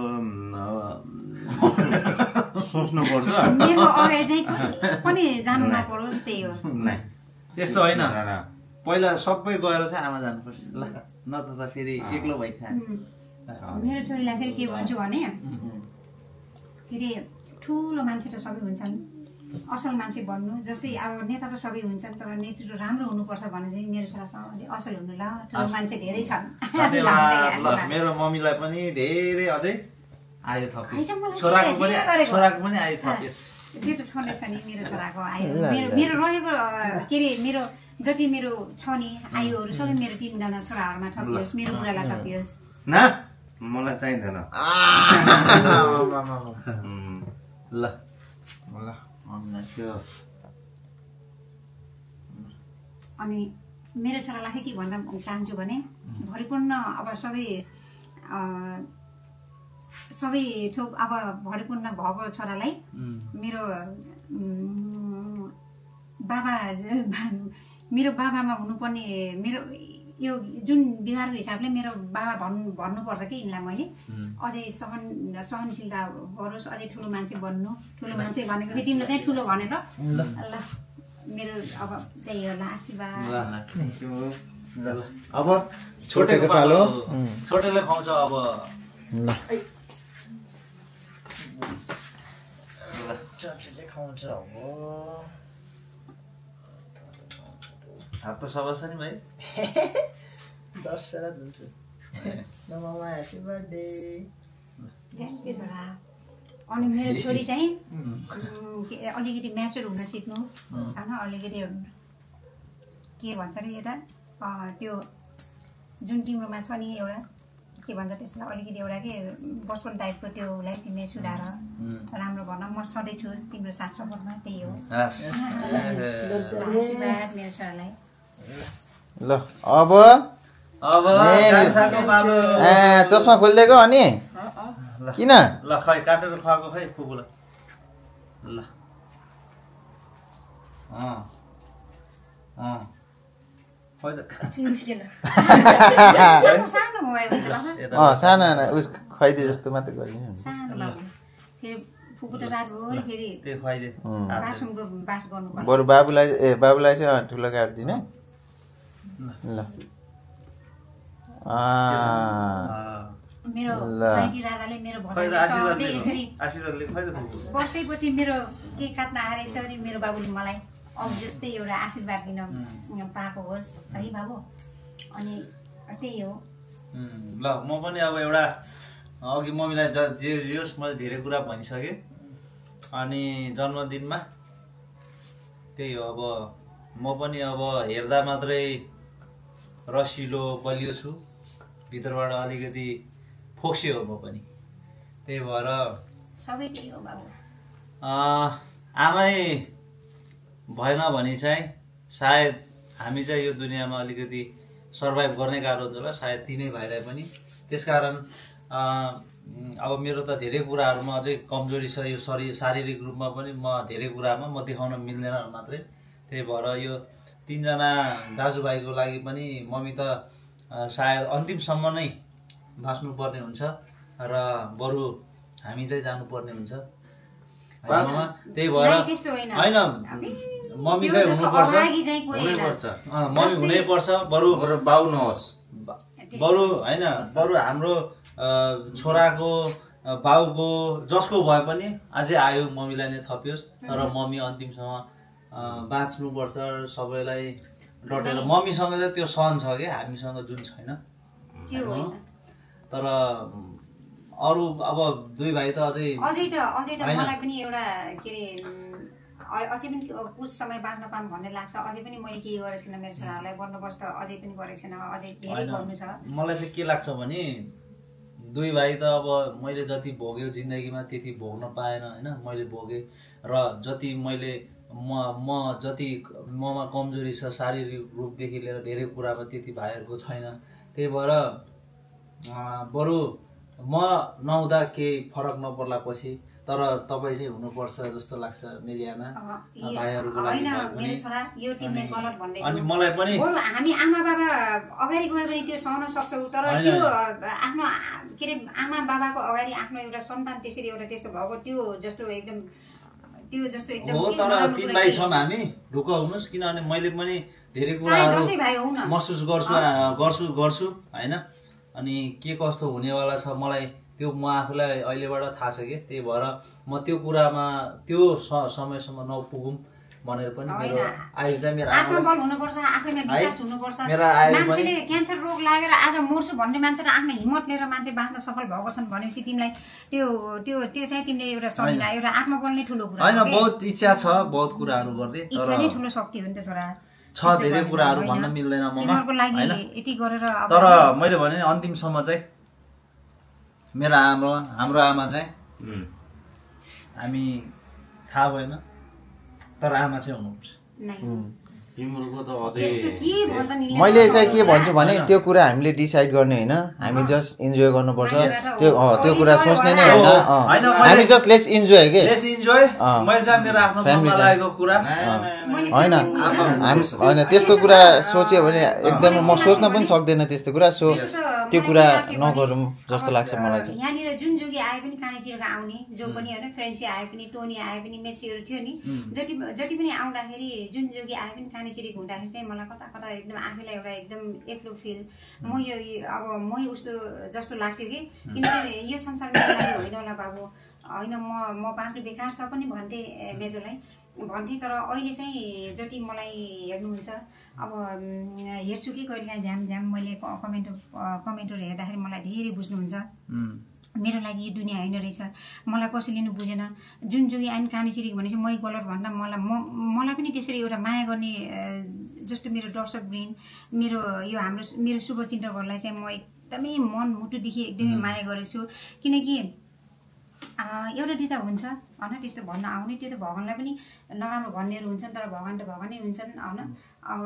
S3: सोच्नु पर्छ।
S1: मेरो अगाडि चाहिँ कहिले पनि जानु नपरोस् त्यही हो। [laughs]
S3: नै।
S2: त्यस्तो होइन। पहिला सबै गएर चाहिँ आमा जानुपर्छ। ल नत्र त फेरि एक्लो भइन्छ
S1: मेरो छोरीलाई फेरि के भन्छु भने फेरि ठुलो मान्छे त सबै हुन्छन्। असल मान्छे भन्नु जस्तै अब नेता त सबै हुन्छन् तर नेतृत्व राम्रो हुनुपर्छ भने चाहिँ मेरो छोरासँग अलि असल हुनु ल ठुलो। मान्छे धेरै छन्। [laughs]
S2: मेरो मम्मीलाई पनि धेरै अझै आयो छोराको पनि। छोराको पनि आयो
S1: त्यो त छँदैछ नि मेरो छोराको आयु। मेरो मेरो रहेको के अरे मेरो जति मेरो छ नि आयुहरू सबै मेरो तिनजना छोराहरूमा थपियोस् मेरो बुढालाई थपियोस्।
S3: न मलाई चाहिँदैन। [laughs]
S2: ल।
S1: अनि मेरो छोरालाई के भन्न चाहन्छु भने भरिपूर्ण अब सबै अ, सबै थोक अब भरिपूर्ण भएको छोरालाई मेरो बाबा मेरो बाबामा हुनुपर्ने मेरो यो जुन व्यवहारको हिसाबले मेरो बाबा भन्नु भन्नुपर्छ कि यिनलाई मैले। अझै सहन सहनशीलता गरोस् अझै ठुलो मान्छे बन्नु। ठुलो मान्छे भनेको कि तिमीले चाहिँ ठुलो भनेर। ल। मेरो अब त्यही होला आशीर्वाद।
S7: अब
S2: छोटेको पालो। छोटेले खुवाउँछ अब।
S4: ल।
S7: खाउँछ अब।
S2: हात त सबै छ नि भाइ
S5: दस फेरा धुन्छु नमामा ह्याप्पी बर्थडे.
S1: थ्याङ्क यू छोरा. अनि मेरो छोरी चाहिँ [laughs] अलिकति म्याचुर हुन सिक्नु। होइन अलिकति के भन्छ अरे एउटा? अँ, त्यो जुन तिम्रोमा छ नि एउटा के भन्छ त्यसलाई अलिकति एउटा के बचपन टाइपको त्यो उसलाई तिमीले सुधार। राम्रो भन म सधैँ छु तिम्रो साथ सपोर्टमा त्यही हो। [laughs] [laughs] मेरो छोरालाई।
S4: ल अब? चस्मा खोलिदिएको अनि? किन?
S2: ल खै काटेर खुवाएको खै फुपूलाई ल। [laughs]
S1: सानो
S4: उस खुवाइदिए जस्तो मात्रै गरिदिनु बरु बाबुलाई ए बाबुलाई चाहिँ ठुलो काटिदिने ल।
S1: मेरो। माइती राजाले मेरो भनाइले यसरी बसेपछि मेरो के काट्न आएर यसरी मेरो बाबुले मलाई अब जस्तै एउटा आशीर्वाद दिन पाएको होस् है बाबु? अनि त्यही हो।
S2: ल म पनि अब एउटा अघि मम्मीलाई ज- जे जे होस् मैले धेरै कुरा भनिसकेँ। अनि जन्मदिनमा त्यही हो अब म पनि अब हेर्दा मात्रै रसिलो बलियो छु। भित्रबाट अलिकति फोक्से हो म पनि। त्यही भएर
S1: सबै
S2: आमै भएन भने चाहिँ सायद हामी चाहिँ यो दुनियाँमा अलिकति सर्भाइभ गर्ने गाह्रो हुन्छ होला। सायद तिनै भाइलाई पनि। त्यसकारण अँ, अब मेरो त धेरै कुराहरूमा अझै कमजोरी छ यो शरीर शारीरिक रूपमा पनि म धेरै कुरामा म देखाउन मिल्दैन मात्रै। त्यही भएर यो तिनजना दाजुभाइको लागि पनि मम्मी त सायद अन्तिमसम्म नै बाँच्नुपर्ने हुन्छ र बरु हामी चाहिँ जानुपर्ने हुन्छ? त्यही भएर
S1: होइन।
S2: मम्मी चाहिँ हुनुपर्छ। मम्मी हुनैपर्छ बरु
S3: बाउ नहोस्
S2: बरु होइन बरु हाम्रो छोराको बाउको जसको भए पनि अझै आयो मम्मीलाई नै थपियोस्। तर मम्मी अन्तिमसम्म बाँच्नुपर्छ सबैलाई डटेर। मम्मीसँग चाहिँ त्यो सहन छ कि? हामीसँग जुन छैन। तर अरू अब दुई भाइ त अझै
S1: अझै त अझै त। मलाई पनि एउटा के अरे अझै पनि कुछ समय बाँच्न पाऊँ भन्ने लाग्छ। अझै पनि मैले केही गरेको छैन मेरो छोराहरूलाई गर्नुपर्छ त। अझै पनि गरेको छैन। अझै धेरै। गर्नु छ।
S2: मलाई चाहिँ के लाग्छ भने दुई भाइ त अब मैले जति भोग्यो जिन्दगीमा त्यति भोग्न पाएन होइन? मैले भोगेँ। र जति मैले म म जति ममा कमजोरी छ शारीरिक रूपदेखि लिएर धेरै कुरामा त्यति भाइहरूको छैन। त्यही भएर बरु म नहुँदा केही फरक नपर्ला पछि तर तपाईँ चाहिँ हुनुपर्छ जस्तो लाग्छ
S1: यो-
S2: भाइहरूको लागि अनि- मलाई पनि
S1: हामी आमा बाबा अगाडि गयो भने त्यो सहन सक्छौँ तर। त्यो आफ्नो के अरे आमा बाबाको अगाडि आफ्नो एउटा सन्तान त्यसरी एउटा त्यस्तो भएको त्यो जस्तो एकदम त्यो जस्तो एकदम
S2: हो तर तिन भाइ छौँ हामी। ढुक्क हुनुहोस् किनभने मैले पनि धेरै कुराहरू महसुस गर्छु गर्छु गर्छु होइन? अनि के कस्तो हुनेवाला छ मलाई त्यो म आफूलाई अहिलेबाट थाहा छ कि? त्यही भएर म त्यो कुरामा त्यो समयसम्म नपुगौँ। भनेर पनि मेरो। आयु चाहिँ मेरो आमालाई
S1: आत्मबल हुनुपर्छ आफैमा विश्वास हुनुपर्छ मान्छेले क्यान्सर रोग लागेर आज मर्छु भन्ने मान्छे र आफ्नो हिम्मत लिएर मान्छे बाँच्न सफल भएको छन् भनेपछि तिमीलाई त्यो त्यो त्यो चाहिँ तिमीले एउटा समिला एउटा आत्मबल नै ठुलो कुरा
S2: होइन? बहुत इच्छा छ बहुत कुराहरू गर्ने
S1: इच्छा नै ठुलो शक्ति हो नि त छोरा
S2: छ धेरै कुराहरू। भन्न मिल्दैन ममा तर मैले भने नि अन्तिमसम्म चाहिँ मेरो आमा हाम्रो आमा चाहिँ. हामी थाहा भएन तर आमा चाहिँ हुनुपर्छ
S4: मैले चाहिँ के भन्छु भने। त्यो कुरा हामीले डिसाइड गर्ने होइन। हामी जस्ट इन्जोय गर्नुपर्छ। त्यो त्यो कुरा सोच्ने नै
S1: हो,
S4: होइन। हामी जस्ट लेस इन्जोय के?
S2: लेस इन्जोय
S4: अँ।
S2: मैले चाहिँ मेरो आफ्नो
S4: Family
S2: मनमा
S4: time.
S2: लागेको कुरा।
S1: मैले
S4: होइन।
S1: होइन।
S4: हाम होइन त्यस्तो कुरा सोच्यो भने एकदम म सोच्न पनि सक्दैन त्यस्तो कुरा। सो त्यो कुरा नगरौँ जस्तो लाग्छ मलाई चाहिँ
S1: यहाँनिर जुन जोगी आए पनि काँडीचिरका आउने जो पनि होइन फ्रेन्सी आए पनि टोनी आए पनि मेसीहरू थियो नि जति जति पनि आउँदाखेरि जुन जोगी आए पनि काँडीचिरीको हुँदाखेरि चाहिँ मलाई कता कता एकदम आफैलाई एउटा एकदम एक्लो फिल। म यो अब मै उस्तो जस्तो लाग्थ्यो कि। किनकि यो संसार मेरो लागि होइन होला बाबु। होइन म म बाँच्नु बेकार छ पनि भन्थेँ मेजोलाई। भन्थेँ तर अहिले चाहिँ जति मलाई हेर्नुहुन्छ अब हेर्छु कि कहिले काहीँ झ्याम झ्याम मैले कमेन्ट कमेन्टहरू हेर्दाखेरि मलाई धेरै बुझ्नुहुन्छ। मेरो लागि यो दुनियाँ होइन रहेछ। मलाई कसैले नि बुझेन। जुन जोगी आइन चिरेको भनेपछि मै गलत भन्दा मलाई म मलाई पनि त्यसरी एउटा माया गर्ने जस्तो मेरो दर्शक वृन्द मेरो यो हाम्रो मेरो शुभचिन्तकहरूलाई चाहिँ म एकदमै मन मुटुदेखि एकदमै माया गरेको छु। किनकि एउटा दुइटा हुन्छ होइन त्यस्तो भन्न आउने त्यो त भगवान्लाई पनि नराम्रो भन्नेहरू हुन्छन् तर भगवान् त भगवानै हुन्छन् होइन। अब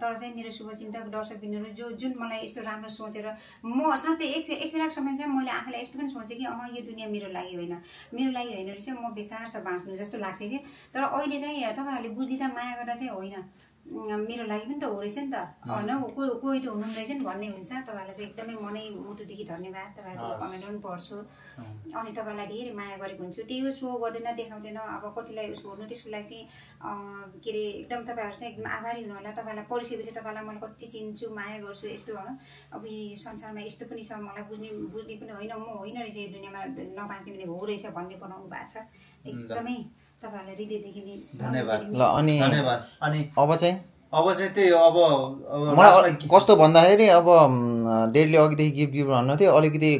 S1: तर चाहिँ मेरो शुभचिन्तक दर्शकबिनहरू जो जुन मलाई यस्तो राम्रो सोचेर म साँच्चै एक एक बेलाको समय चाहिँ मैले आफूलाई यस्तो पनि सोचेँ कि अँ यो दुनियाँ मेरो लागि होइन। मेरो लागि होइन रहेछ म बेकार छ बाँच्नु जस्तो लाग्थ्यो कि। तर अहिले चाहिँ तपाईँहरूले बुझिदिँदा माया गर्दा चाहिँ होइन। मेरो लागि पनि त हो रहेछ नि त। होइन को कोही त हुनु रहेछ नि भन्ने हुन्छ। तपाईँहरूलाई चाहिँ एकदमै मनै मुटुदेखि धन्यवाद। तपाईँहरूको कमेन्ट पनि पढ्छु। अनि तपाईँलाई धेरै माया गरेको हुन्छु। त्यही हो सो गर्दैन देखाउँदैन। अब कतिलाई उसो गर्नु त्यसको लागि चाहिँ के अरे एकदम तपाईँहरू चाहिँ एकदम आभारी हुनु होला तपाईँलाई पढिसकेपछि तपाईँलाई मैले कति चिन्छु माया गर्छु यस्तो होइन अब यो संसारमा यस्तो पनि छ मलाई बुझ्ने बुझ्ने पनि होइन। म होइन रहेछ यो दुनियाँमा नबाँच्ने पनि हो रहेछ भन्ने बनाउनु भएको छ। एकदमै
S2: धन्यवाद।
S4: ल अनि
S2: धन्यवाद। अनि
S4: अब चाहिँ?
S2: अब चाहिँ त्यही हो अब अब
S4: मलाई कस्तो भन्दाखेरि अब डेडले अघिदेखि गिफ्ट गिफ्ट भन्नु थियो अलिकति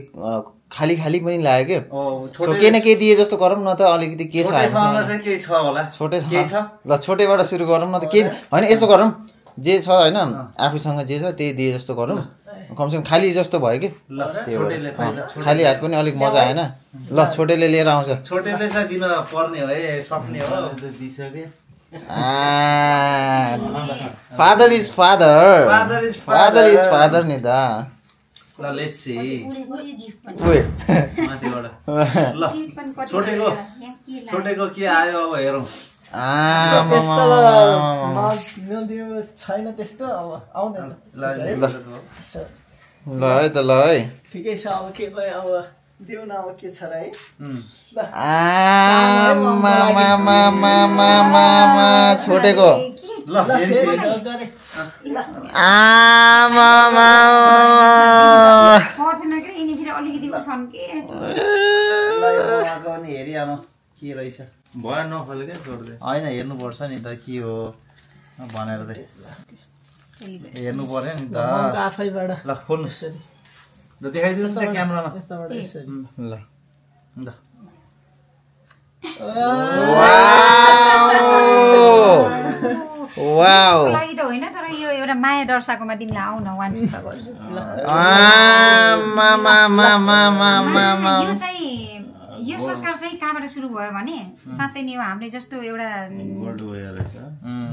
S4: खाली खाली पनि लाग्यो
S2: ओ,
S4: कि केही न केही दिए जस्तो गरौँ न त अलिकति के छ
S2: छोटेसँग
S4: हामीसँग?
S2: चाहिँ केही छ होला।
S4: छोटे
S2: केही छ?
S4: ल छोटेबाट सुरु गरौँ न त के होइन यसो गरौँ। जे छ होइन आफूसँग जे छ त्यही दिए जस्तो गरौँ। कमसेकम खाली जस्तो भयो कि? खाली हात पनि अलिक मजा आएन ल छोटेले लिएर आउँछ।
S2: छोटेले चाहिँ दिन पर्ने हो है सक्ने हो।
S3: दिइसकेँ
S4: father is father father is. Father नि त। [laughs]
S2: छोटेको? छोटेको के आयो अब हेरौँ।
S5: छैन त्यस्तो अब आउन
S2: ल
S5: है?
S4: त ल है।
S5: ठिकै छ अब के भयो अब देऊ न अब के छ र है।
S4: छोटेको।
S2: हेरिहालौँ के रहेछ?
S3: भयो नखोल क्या छोड्दै।
S2: होइन हेर्नुपर्छ नि त के हो भनेर चाहिँ
S1: सेलिब्रेट
S8: हेर्नु पर्यो नि त।
S5: आफैबाट
S8: ल खोल्नुहोस्। ल देखाइदिनु त क्यामरामा।
S5: यताबाट
S1: ए।
S5: यसरी।
S8: ल। ल।
S2: वाउ [laughs]
S1: लागि त होइन तर यो एउटा माया दर्शाएकोमा तिमीलाई आऊ न वान गर्छु। यो संस्कार चाहिँ कहाँबाट सुरु भयो भने? साँच्चै नै हो हामीले जस्तो एउटा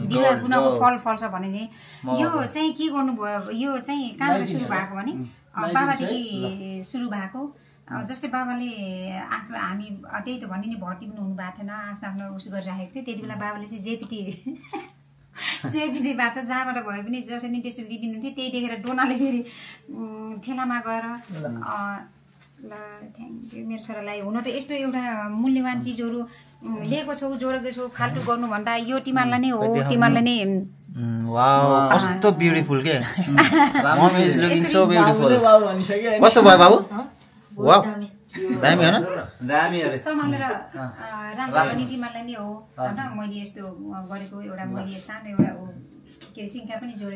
S1: बिरुवा गुनाको फल फल्छ भने चाहिँ यो चाहिँ के गर्नुभयो? यो चाहिँ कहाँबाट सुरु भएको भने? बाबादेखि सुरु भएको। जस्तै बाबाले आफ्नो हामी अ, त्यही त भने नि भर्ती पनि हुनु भएको थिएन। आफ्नो आफ्नो उस गरिराखेको थियो। त्यति बेला बाबाले चाहिँ जेपिटी जेपिटीबाट जहाँबाट भए पनि जसरी नि त्यसो दिनुहुन्थ्यो त्यही देखेर डोनाले फेरि ठेलामा गएर अ, ल थ्याङ्क यू मेरो छोरालाई हुन त यस्तो एउटा मूल्यवान चिजहरू लिएको छौ जोडेको छौ फाल्टु गर्नुभन्दा यो तिमीहरूलाई नै हो तिमीहरूलाई नै
S4: कस्तो ब्युटिफुल के? Mom is looking so beautiful
S5: बाबुले बाबु भनिसक्यो होइन?
S4: कस्तो भयो बाबु?
S6: दामी।
S4: दामी होइन
S1: सम्हालेर पनि तिमीहरूलाई नै हो। होइन मैले यस्तो गरेको एउटा मैले सानो एउटा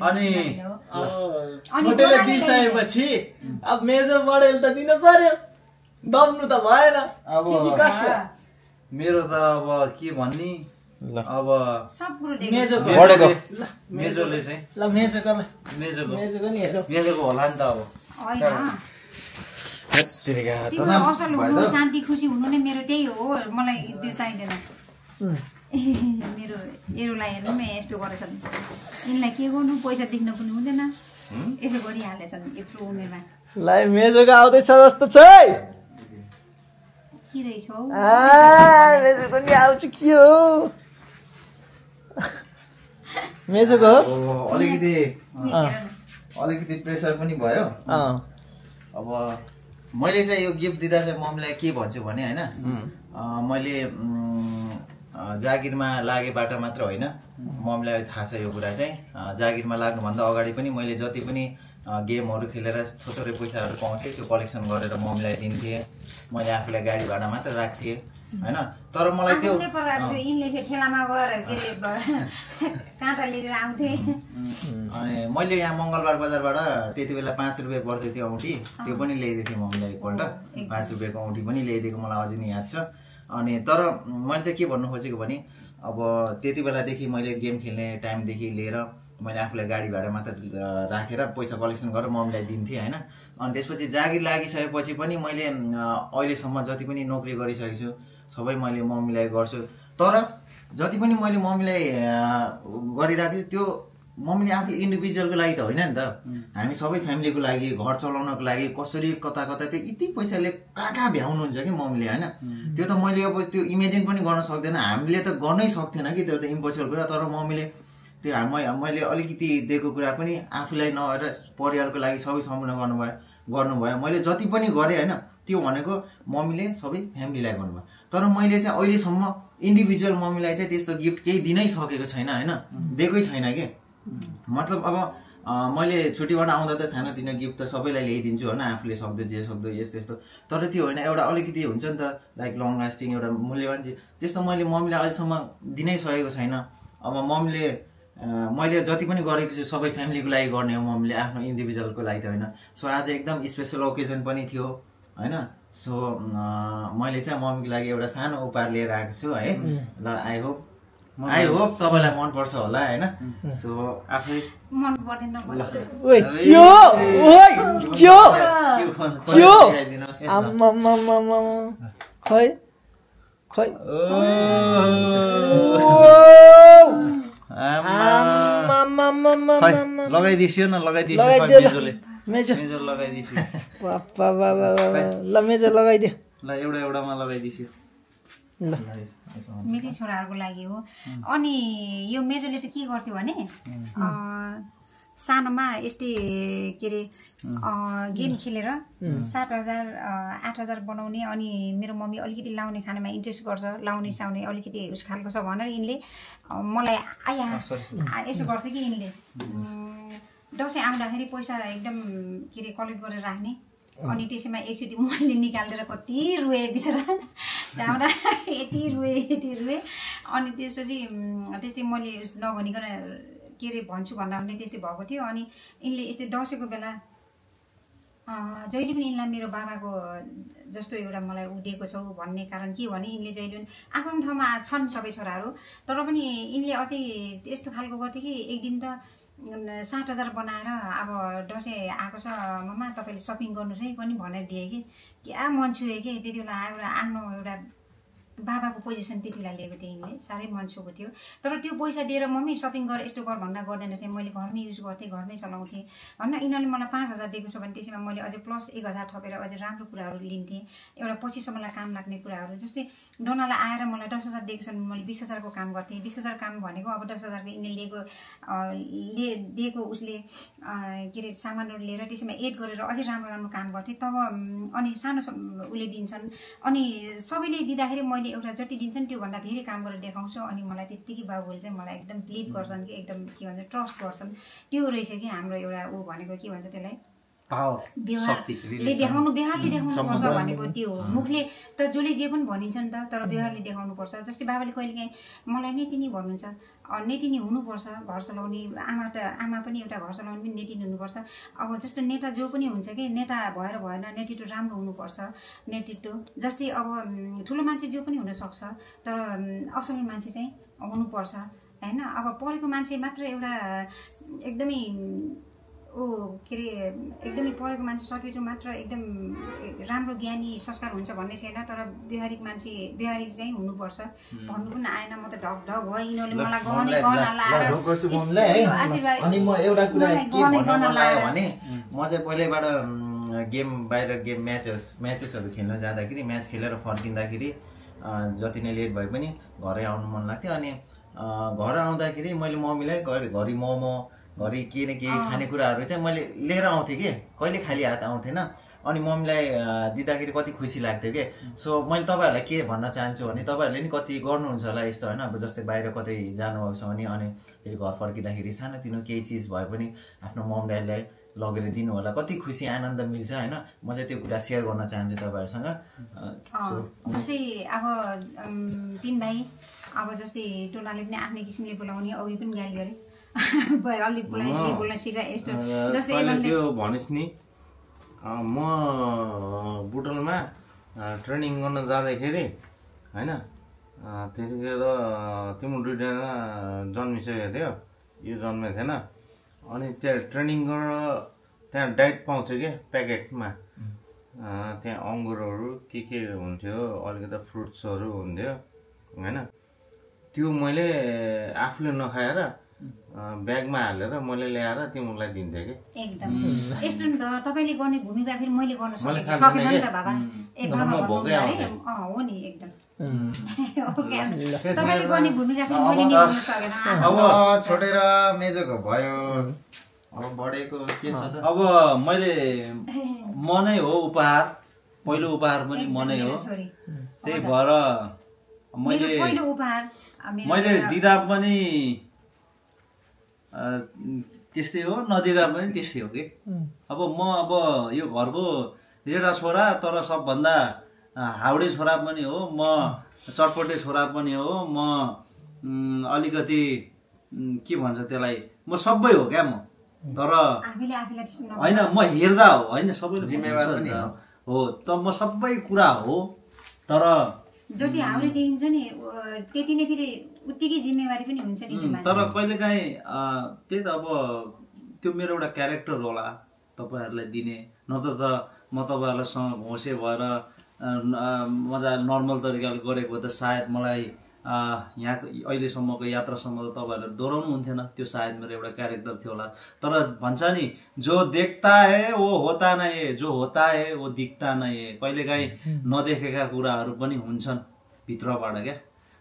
S8: अनि-
S1: डोनाले
S5: दिइसकेपछि अब मेजो बढेल त दिन पर्यो। दब्नु त भएन।
S8: अब? मेरो त अब के भन्ने? अब
S1: सब कुरो
S8: मेजो
S1: देखेको
S2: बढेको।
S8: मेजोले चाहिँ
S5: ल मेजोको ल।
S8: मेजोको
S5: मेजोको नि हेरौँ।
S8: मेजोको होला नि त अब।
S1: शान्ति खुसी हुनु नै मेरो त्यही हो। मलाई त्यो चाहिँदैन। मेरो एरोलाई हेर्नु न यस्तो गरेछ भने यिनलाई के गर्नु? पैसा देख्न पनि हुँदैन। यसो गरिहालेछन् यत्रो उमेरमा।
S5: ल मेजोको आउँदैछ जस्तो छ
S1: के रहेछ हौ?
S5: आ, मेजोको नि आउँछ के हो? मेजोको
S4: अलिकति। अलिकति प्रेसर पनि भयो।
S5: अँ।
S4: अब मैले चाहिँ यो गिफ्ट दिँदा चाहिँ मम्मीलाई के भन्छु भने होइन अँ, मैले जागिरमा लागेबाट मात्र होइन। मम्मीलाई थाहा छ यो कुरा चाहिँ। जागिरमा लाग्नुभन्दा अगाडि पनि मैले जति पनि गेमहरू खेलेर थोथोरै पैसाहरू पाउँथेँ त्यो कलेक्सन गरेर मम्मीलाई दिन्थेँ। मैले आफूलाई गाडी भाडा मात्र राख्थेँ होइन? तर मलाई त्यो [laughs] अनि मैले यहाँ मङ्गलबार बजारबाट त्यति बेला पाँच रुपियाँ पर्थ्यो त्यो औँठी। त्यो पनि ल्याइदिएको थिएँ मम्मीलाई एकपल्ट। पाँच रुपियाँको औँठी पनि ल्याइदिएको मलाई अझै नै याद छ। अनि तर मैले चाहिँ के भन्नु खोजेको भने अब त्यति बेलादेखि मैले गेम खेल्ने टाइमदेखि लिएर मैले आफूलाई गाडी भाडा मात्र राखेर पैसा कलेक्सन गरेर मम्मीलाई दिन्थेँ होइन? अनि त्यसपछि जागिर लागिसकेपछि पनि मैले अहिलेसम्म जति पनि नोकरी गरिसकेको छु सबै मैले मम्मीलाई गर्छु। तर जति पनि मैले मम्मीलाई गरिरहेको त्यो मम्मीले आफूले इन्डिभिजुअलको लागि त होइन नि त। हामी सबै फ्यामिलीको लागि घर चलाउनको लागि कसरी कता कता त्यो यति पैसाले कहाँ कहाँ भ्याउनुहुन्छ कि मम्मीले होइन? त्यो त मैले अब त्यो इमेजिन पनि गर्न सक्दैन। हामीले त गर्नै सक्थेन कि त्यो त इम्पोसिबल कुरा तर मम्मीले त्यो मैले अलिकति दिएको कुरा पनि आफूलाई नभएर परिवारको लागि सबै सम्पूर्ण गर्नुभयो गर्नुभयो। मैले जति पनि गरेँ होइन त्यो भनेको मम्मीले सबै फ्यामिलीलाई गर्नुभयो। तर मैले चाहिँ अहिलेसम्म इन्डिभिजुअल मम्मीलाई चाहिँ त्यस्तो गिफ्ट केही दिनै सकेको छैन होइन? दिएकै छैन कि? मतलब अब मैले छुट्टीबाट आउँदा त सानोतिनो गिफ्ट त सबैलाई ल्याइदिन्छु होइन आफूले सक्दो जे सक्दो यस्तो यस्तो तर त्यो होइन एउटा अलिकति हुन्छ नि त लाइक लङ लास्टिङ एउटा मूल्यवान चिज। त्यस्तो मैले मम्मीलाई अहिलेसम्म दिनै सकेको छैन। अब मम्मीले मैले जति पनि गरेको छु सबै फ्यामिलीको लागि गर्ने हो मम्मीले आफ्नो इन्डिभिजुअलको लागि त होइन। सो आज एकदम स्पेसल ओकेजन पनि थियो होइन? सो मैले चाहिँ मम्मीको लागि एउटा सानो उपहार लिएर आएको छु है। ल आई होप आई होप तपाईँलाई मनपर्छ होला होइन? सो
S8: आफै
S1: मन पर्दैन भनेको।
S5: ओइ के हो ओइ के हो के हो
S4: देखाइदिनुहोस्। न।
S5: आम्मामामामा। खै खै
S8: न
S5: लगाइदियो ल।
S8: मेजोले।
S5: मेजो।
S8: मेजो लगाइदिसियो।
S5: बाबा बाबा बाबा ल मेजो लगाइदियो।
S8: ल एउटा एउटामा लगाइदिसियो।
S5: ल
S1: मेरै छोराहरूको लागि हो। अनि यो मेजोले त के गर्थ्यो भने अँ, सानोमा यस्तै के अरे अँ, गेम खेलेर सात हजार आठ हजार बनाउने अनि मेरो मम्मी अलिकति लाउने खानामा इन्ट्रेस्ट गर्छ लाउने साउने अलिकति उस खालको छ भनेर यिनले मलाई आया। यसो गर्थ्यो कि यिनले। दसैँ आउँदाखेरि पैसा एकदम के अरे कलेक्ट गरेर राख्ने। अनि त्यसैमा एकचोटि मैले निकालेर कति रोएँ बिचरा। त्यहाँबाट यति रोएँ यति रोएँ। अनि त्यसपछि त्यस्तै मैले नभनिकन के अरे भन्छु भन्दा पनि त्यस्तै भएको थियो। अनि यिनले यस्तै दसैँको बेला जहिले पनि यिनलाई मेरो बाबाको जस्तो एउटा मलाई ऊ दिएको छौ भन्ने कारण के भने यिनले जहिले पनि आफ्नो ठाउँमा छन् सबै छोराहरू तर पनि यिनले अझै यस्तो खालको गर्थ्यो कि एक दिन त सात हजार बनाएर अब दसैँ आएको छ ममा तपाईँले सपिङ गर्नुहोस् है पनि भनेर दिएँ कि। क्या छुयो कि? त्यति बेला एउटा आफ्नो एउटा बाबाको पोजिसन त्यति बेला लिएको थिएँ यिनले साह्रै मन थियो। तर त्यो पैसा दिएर मम्मी सपिङ गर यस्तो गर भन्दा गर्दैन थिएँ। मैले घरमै युज गर्थेँ घरमै चलाउँथेँ। भन्न यिनीहरूले मलाई पाँच हजार दिएको छ भने त्यसमा मैले अझै प्लस एक हजार थपेर अझै राम्रो कुराहरू लिन्थेँ। एउटा पछिसम्मलाई काम लाग्ने कुराहरू जस्तै डोनालाई आएर मलाई दस हजार दिएको छ भने मैले बिस हजारको काम गर्थेँ। बिस हजार काम भनेको अब दस हजारको यिनले लिएको ले दिएको उसले के अरे सामानहरू लिएर त्यसमा एड गरेर अझै राम्रो राम्रो काम गर्थेँ। तब अनि सानो उसले दिन्छन्। अनि सबैले दिँदाखेरि मैले एउटा जति दिन्छन् त्योभन्दा धेरै काम गरेर देखाउँछु अनि मलाई त्यत्तिकै बाबुले चाहिँ मलाई एकदम बिलिभ गर्छन् कि एकदम के भन्छ ट्रस्ट गर्छन्। त्यो रहेछ कि हाम्रो एउटा ऊ भनेको के भन्छ त्यसलाई? व्यवहारले। देखाउनु व्यवहारले देखाउनु पर्छ भनेको त्यो। हो मुखले त जसले जे पनि भनिन्छ नि त तर व्यवहारले देखाउनु पर्छ। जस्तै बाबाले कहिलेकाहीँ मलाई नेतिनी भन्नुहुन्छ। नेतिनी हुनुपर्छ घर चलाउने आमा त आमा पनि एउटा घर चलाउने पनि नेतिनी हुनुपर्छ। अब जस्तो नेता जो पनि हुन्छ कि नेता भएर भएन नेतृत्व राम्रो हुनुपर्छ नेतृत्व जस्तै अब ठुलो मान्छे जो पनि हुनसक्छ तर असल मान्छे चाहिँ हुनुपर्छ होइन? अब पढेको मान्छे मात्र एउटा एकदमै ऊ के अरे एकदमै पढेको मान्छे सर्टिफिकेट मात्र एकदम राम्रो ज्ञानी संस्कार हुन्छ भन्ने छैन तर व्यवहारिक मान्छे व्यवहारिक चाहिँ हुनुपर्छ। भन्नु पनि आएन म त ढक ढक भयो यिनीहरूले मलाई गहना लाएर।
S4: म भने चाहिँ पहिल्यैबाट गेम बाहिर गेम म्याचेस म्याचेसहरू खेल्न जाँदाखेरि म्याच खेलेर फर्किँदाखेरि जति नै लेट भए पनि घरै आउनु मन लाग्थ्यो। अनि घर आउँदाखेरि मैले मम्मीलाई घरि घरि मोमो घरि के न के खानेकुराहरू चाहिँ मैले लिएर आउँथेँ कि? कहिले खाली हात आउँथेन। अनि मम्मीलाई दिँदाखेरि कति खुसी लाग्थ्यो कि? सो मैले तपाईँहरूलाई के भन्न चाहन्छु भने तपाईँहरूले नि कति गर्नुहुन्छ होला यस्तो होइन? अब जस्तै बाहिर कतै जानुभएको छ भने अनि फेरि घर फर्किँदाखेरि सानोतिनो केही चिज भए पनि आफ्नो मम ड्याडीलाई लगेर दिनु होला। कति खुसी आनन्द मिल्छ होइन? म चाहिँ त्यो कुरा सेयर गर्न चाहन्छु तपाईँहरूसँग।
S1: जस्तै अब तिन भाइ अब जस्तै टोलाले पनि आफ्नै किसिमले बोलाउने अघि पनि गाली गरे। [laughs] अलिक बोल्न सिकाए यस्तो। जस्तै
S3: त्यो भनिस् नि म बुटलमा ट्रेनिङ गर्न जाँदाखेरि होइन त्यतिखेर तिम्रो दुईजना जन्मिसकेको थियो यो जन्मेको थिएन। अनि त्यहाँ ट्रेनिङ गरेर त्यहाँ डाइट पाउँथ्यो कि प्याकेटमा। त्यहाँ अङ्गुरहरू के के हुन्थ्यो अलिकति फ्रुट्सहरू हुन्थ्यो होइन। त्यो मैले आफूले नखाएर ब्यागमा हालेर मैले ल्याएर तिमीलाई दिन्थेँ कि।
S1: एकदम। यस्तो नि त तपाईँले गर्ने भूमिका फेरि मैले गर्न
S3: मैले
S1: सकेँ सकेन नि त? बाबा। ए
S3: म
S1: बाबा हो नि एकदम। [laughs] ओके तपाईँले गर्ने भूमिका फेरि मैले निभाउन सकेन।
S4: अब छोडेर मेजोको भयो। अब बढेको के छ त?
S2: अब मैले म नै हो उपहार। पहिलो उपहार पनि म नै हो। त्यही भएर मैले मैले दिँदा पनि त्यस्तै हो नदिँदा पनि त्यस्तै हो कि अब म अब यो घरको एउटा छोरा तर सबभन्दा हाउडे छोरा पनि हो म चटपटे छोरा पनि हो म अलिकति के भन्छ त्यसलाई म सबै हो क्या म तर। होइन म हेर्दा हो होइन सबैले।
S4: हो।
S2: हो त म सबै कुरा हो तर
S1: जति हाउडे देखिन्छ नि उ- त्यति नै फेरि उत्तिकै जिम्मेवारी पनि हुन्छ नि
S2: तर कहिलेकाहीँ अ, त्यही त अब त्यो मेरो एउटा क्यारेक्टर होला तपाईँहरूलाई दिने। नत्र त म तपाईँहरूलाईसँग घोसे भएर मजा नर्मल तरिकाले गरेको त सायद मलाई अ, यहाँको अहिलेसम्मको यात्रासम्म त तपाईँहरूले दोहोऱ्याउनु हुन्थेन। त्यो सायद मेरो एउटा क्यारेक्टर थियो होला। तर भन्छ नि जो देख्ता है वो होता नै है जो होता है वो दिख्ता नै है। कहिलेकाहीँ नदेखेका कुराहरू पनि हुन्छन् भित्रबाट क्या?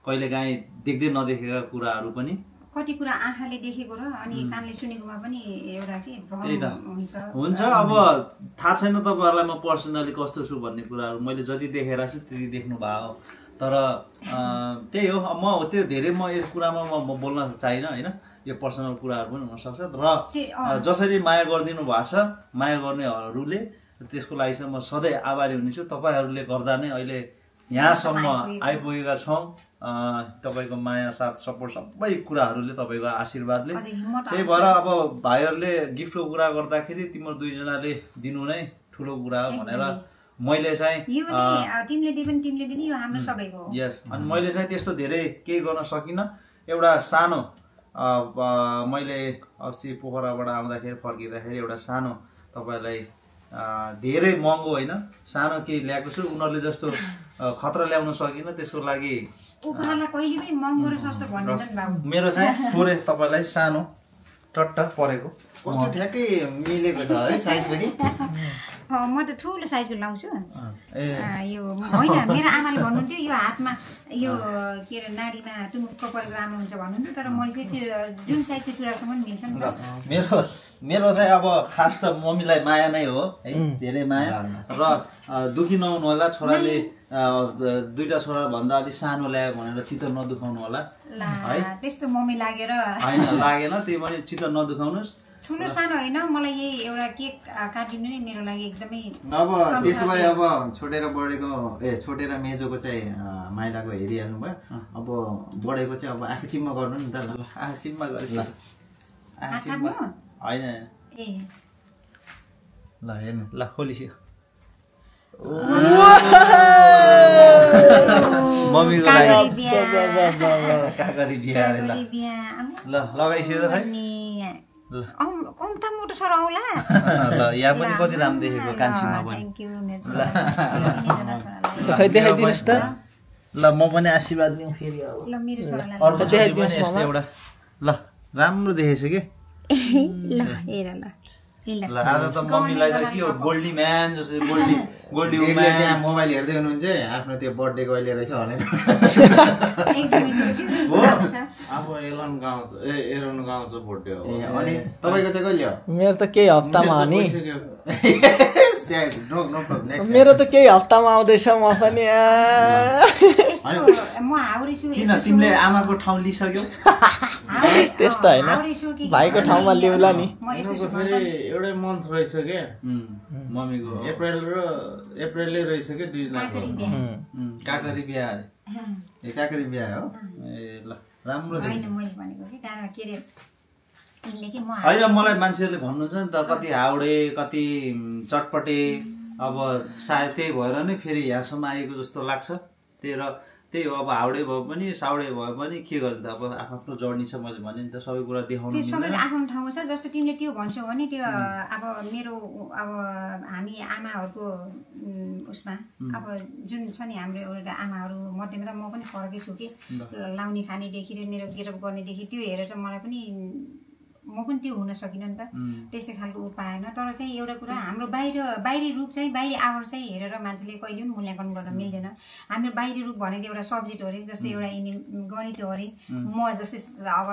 S2: कहिलेकाहीँ देख्दै नदेखेका कुराहरू पनि।
S1: कति कुरा आँखाले देखेको र अनि कानले सुनेकोमा पनि एउटा के। हुन्छ।
S2: हुन्छ अब थाहा छैन तपाईँहरूलाई म पर्सनली कस्तो छु भन्ने कुराहरू। मैले जति देखेर छु त्यति देख्नु हो तर त्यही हो। म त्यो धेरै म यस कुरामा म म बोल्न चाहिनँ होइन? यो पर्सनल कुराहरू पनि हुनसक्छ र जसरी माया गरिदिनु भएको छ माया गर्नेहरूले त्यसको लागि चाहिँ म सधैँ आभारी हुनेछु। तपाईँहरूले गर्दा नै अहिले यहाँसम्म
S1: आइपुगेको छ।
S2: तपाईँको माया साथ सपोर्ट सबै कुराहरूले तपाईँको आशीर्वादले। त्यही। भएर अब भाइहरूले गिफ्टको कुरा गर्दाखेरि तिम्रो दुईजनाले दिनु नै ठुलो कुरा हो भनेर मैले चाहिँ यस अनि मैले चाहिँ त्यस्तो धेरै केही गर्न सकिनँ। एउटा सानो मैले अस्ति पोखराबाट आउँदाखेरि फर्किँदाखेरि एउटा सानो तपाईँलाई धेरै महँगो होइन। सानो केही ल्याएको छु उनीहरूले जस्तो खतरा ल्याउन सकिनँ त्यसको लागि मेरो चाहिँ [laughs] थोरै तपाईँलाई सानो टट्ट परेको।
S4: कस्तो ठ्याक्कै मिलेको छ है साइज पनि। [laughs]
S1: अ, म त ठुलो साइजको लाउँछु। यो होइन मेरो आमाले भन्नुहुन्थ्यो यो हातमा यो के अरे नाडीमा टुमुक्क परेको राम्रो हुन्छ भन्नुहुन्थ्यो तर मैले त्यो जुन साइजको चुरासँग पनि मिल्छ नि त।
S2: मेरो मेरो चाहिँ अब खास त मम्मीलाई माया नै हो है धेरै माया। र दुखी नहुनु होला छोराले अ, दुईटा छोरा भन्दा अलिक सानो ल्यायो भनेर चित्त नदुखाउनु होला
S1: ला
S2: है?
S1: त्यस्तो मम्मी लागेर।
S2: होइन लागेन त्यही पनि चित्त नदुखाउनुहोस्।
S1: ठुलो सानो होइन मलाई यही एउटा केक अ, काटिदिनु नै मेरो लागि एकदमै
S4: अब त्यसो भए। अब छोटेर बढेको ए छोटेर मेजोको चाहिँ माइलाको हेरिहाल्नु भयो। अब बढेको चाहिँ अब आँखा चिम्म गर्नु नि त ल।
S2: आँखा चिम्मा गरेछ। आँखा चिम्मा? होइन
S1: ए
S4: ल हेर्नु
S2: ल खोलिस्यो मम्मीको लागि
S1: कागरी बिहा
S2: अरे ल
S1: कागरी बिहा आमा।
S2: ल लगाइसियो त खै
S1: कम्ता मोटो सर आउला
S2: ल यहाँ पनि कति राम्रो देखेको कान्छीमा पनि।
S5: खै देखाइदिनुहोस् त
S2: ल म पनि आशीर्वाद दिउँ फेरि अब
S1: ल मेरो छोरालाई
S2: अर्को
S5: देखाइदिनुहोस्।
S2: एउटा ल राम्रो देखेछ कि
S1: ल हेर ल ल
S2: ल आज त मम्मीलाई त के हो गोल्डी म्यान जस्तो गोल्डी गोल्डी
S4: त्यहाँ मोबाइल हेर्दै हुनुहुन्छ आफ्नो त्यो बर्थडेको अहिले रहेछ भनेर
S2: हो
S3: अब एलन गाउँछ ए एरोन गाउँछ भोटे हो
S4: अनि तपाईँको चाहिँ कहिले हो
S5: मेरो त केही हप्तामा हो नि मेरो त केही हप्तामा आउँदैछ म पनि
S2: किन। तिमीले आमाको ठाउँ लिइसक्यौ?
S5: त्यस्तो होइन। भाइको ठाउँमा लिउँला नि।
S3: एउटै मन्थ रहेछ क्या।
S2: मम्मीको।
S3: अप्रिल र अप्रिलै रहेछ क्या दुईजनाको
S1: काकरी बिहा।
S5: उम्.
S2: उम्, काकरी बिहा अरे।
S4: ए काँक्री बिहा हो?
S2: ए ल राम्रो
S1: होइन।
S2: मलाई मान्छेहरूले भन्नुहुन्छ नि त कति हाउडे कति चटपटे अब सायद त्यही भएर नै फेरि यहाँसम्म आएको जस्तो लाग्छ। त्यही र त्यही हो अब हाउडे भए पनि साउडे भए पनि के गर्ने त अब आफ्नो जर्नी छ मैले भने नि त सबै कुरा देखाउनु
S1: सबैको आफ्नो ठाउँमा छ जस्तो तिमीले त्यो भन्छौ भने त्यो अब मेरो अब हामी आमाहरूको उसमा अब जुन छ नि हाम्रो एउटा आमाहरू मध्येमा त म पनि फरकै छु कि लाउने खानेदेखि र मेरो गेटअप गर्नेदेखि त्यो हेरेर मलाई पनि म पनि त्यो हुन सकिनँ नि त। त्यस्तो खालको ऊ पाएन तर चाहिँ एउटा कुरा हाम्रो बाहिर बाहिरी रूप चाहिँ बाहिरी आवरण चाहिँ हेरेर मान्छेले कहिले पनि मूल्याङ्कन गर्न मिल्दैन। हाम्रो बाहिरी रूप भनेको एउटा सब्जेक्ट हो अरे जस्तै एउटा यिनी गणित हो अरे म जस्तै अब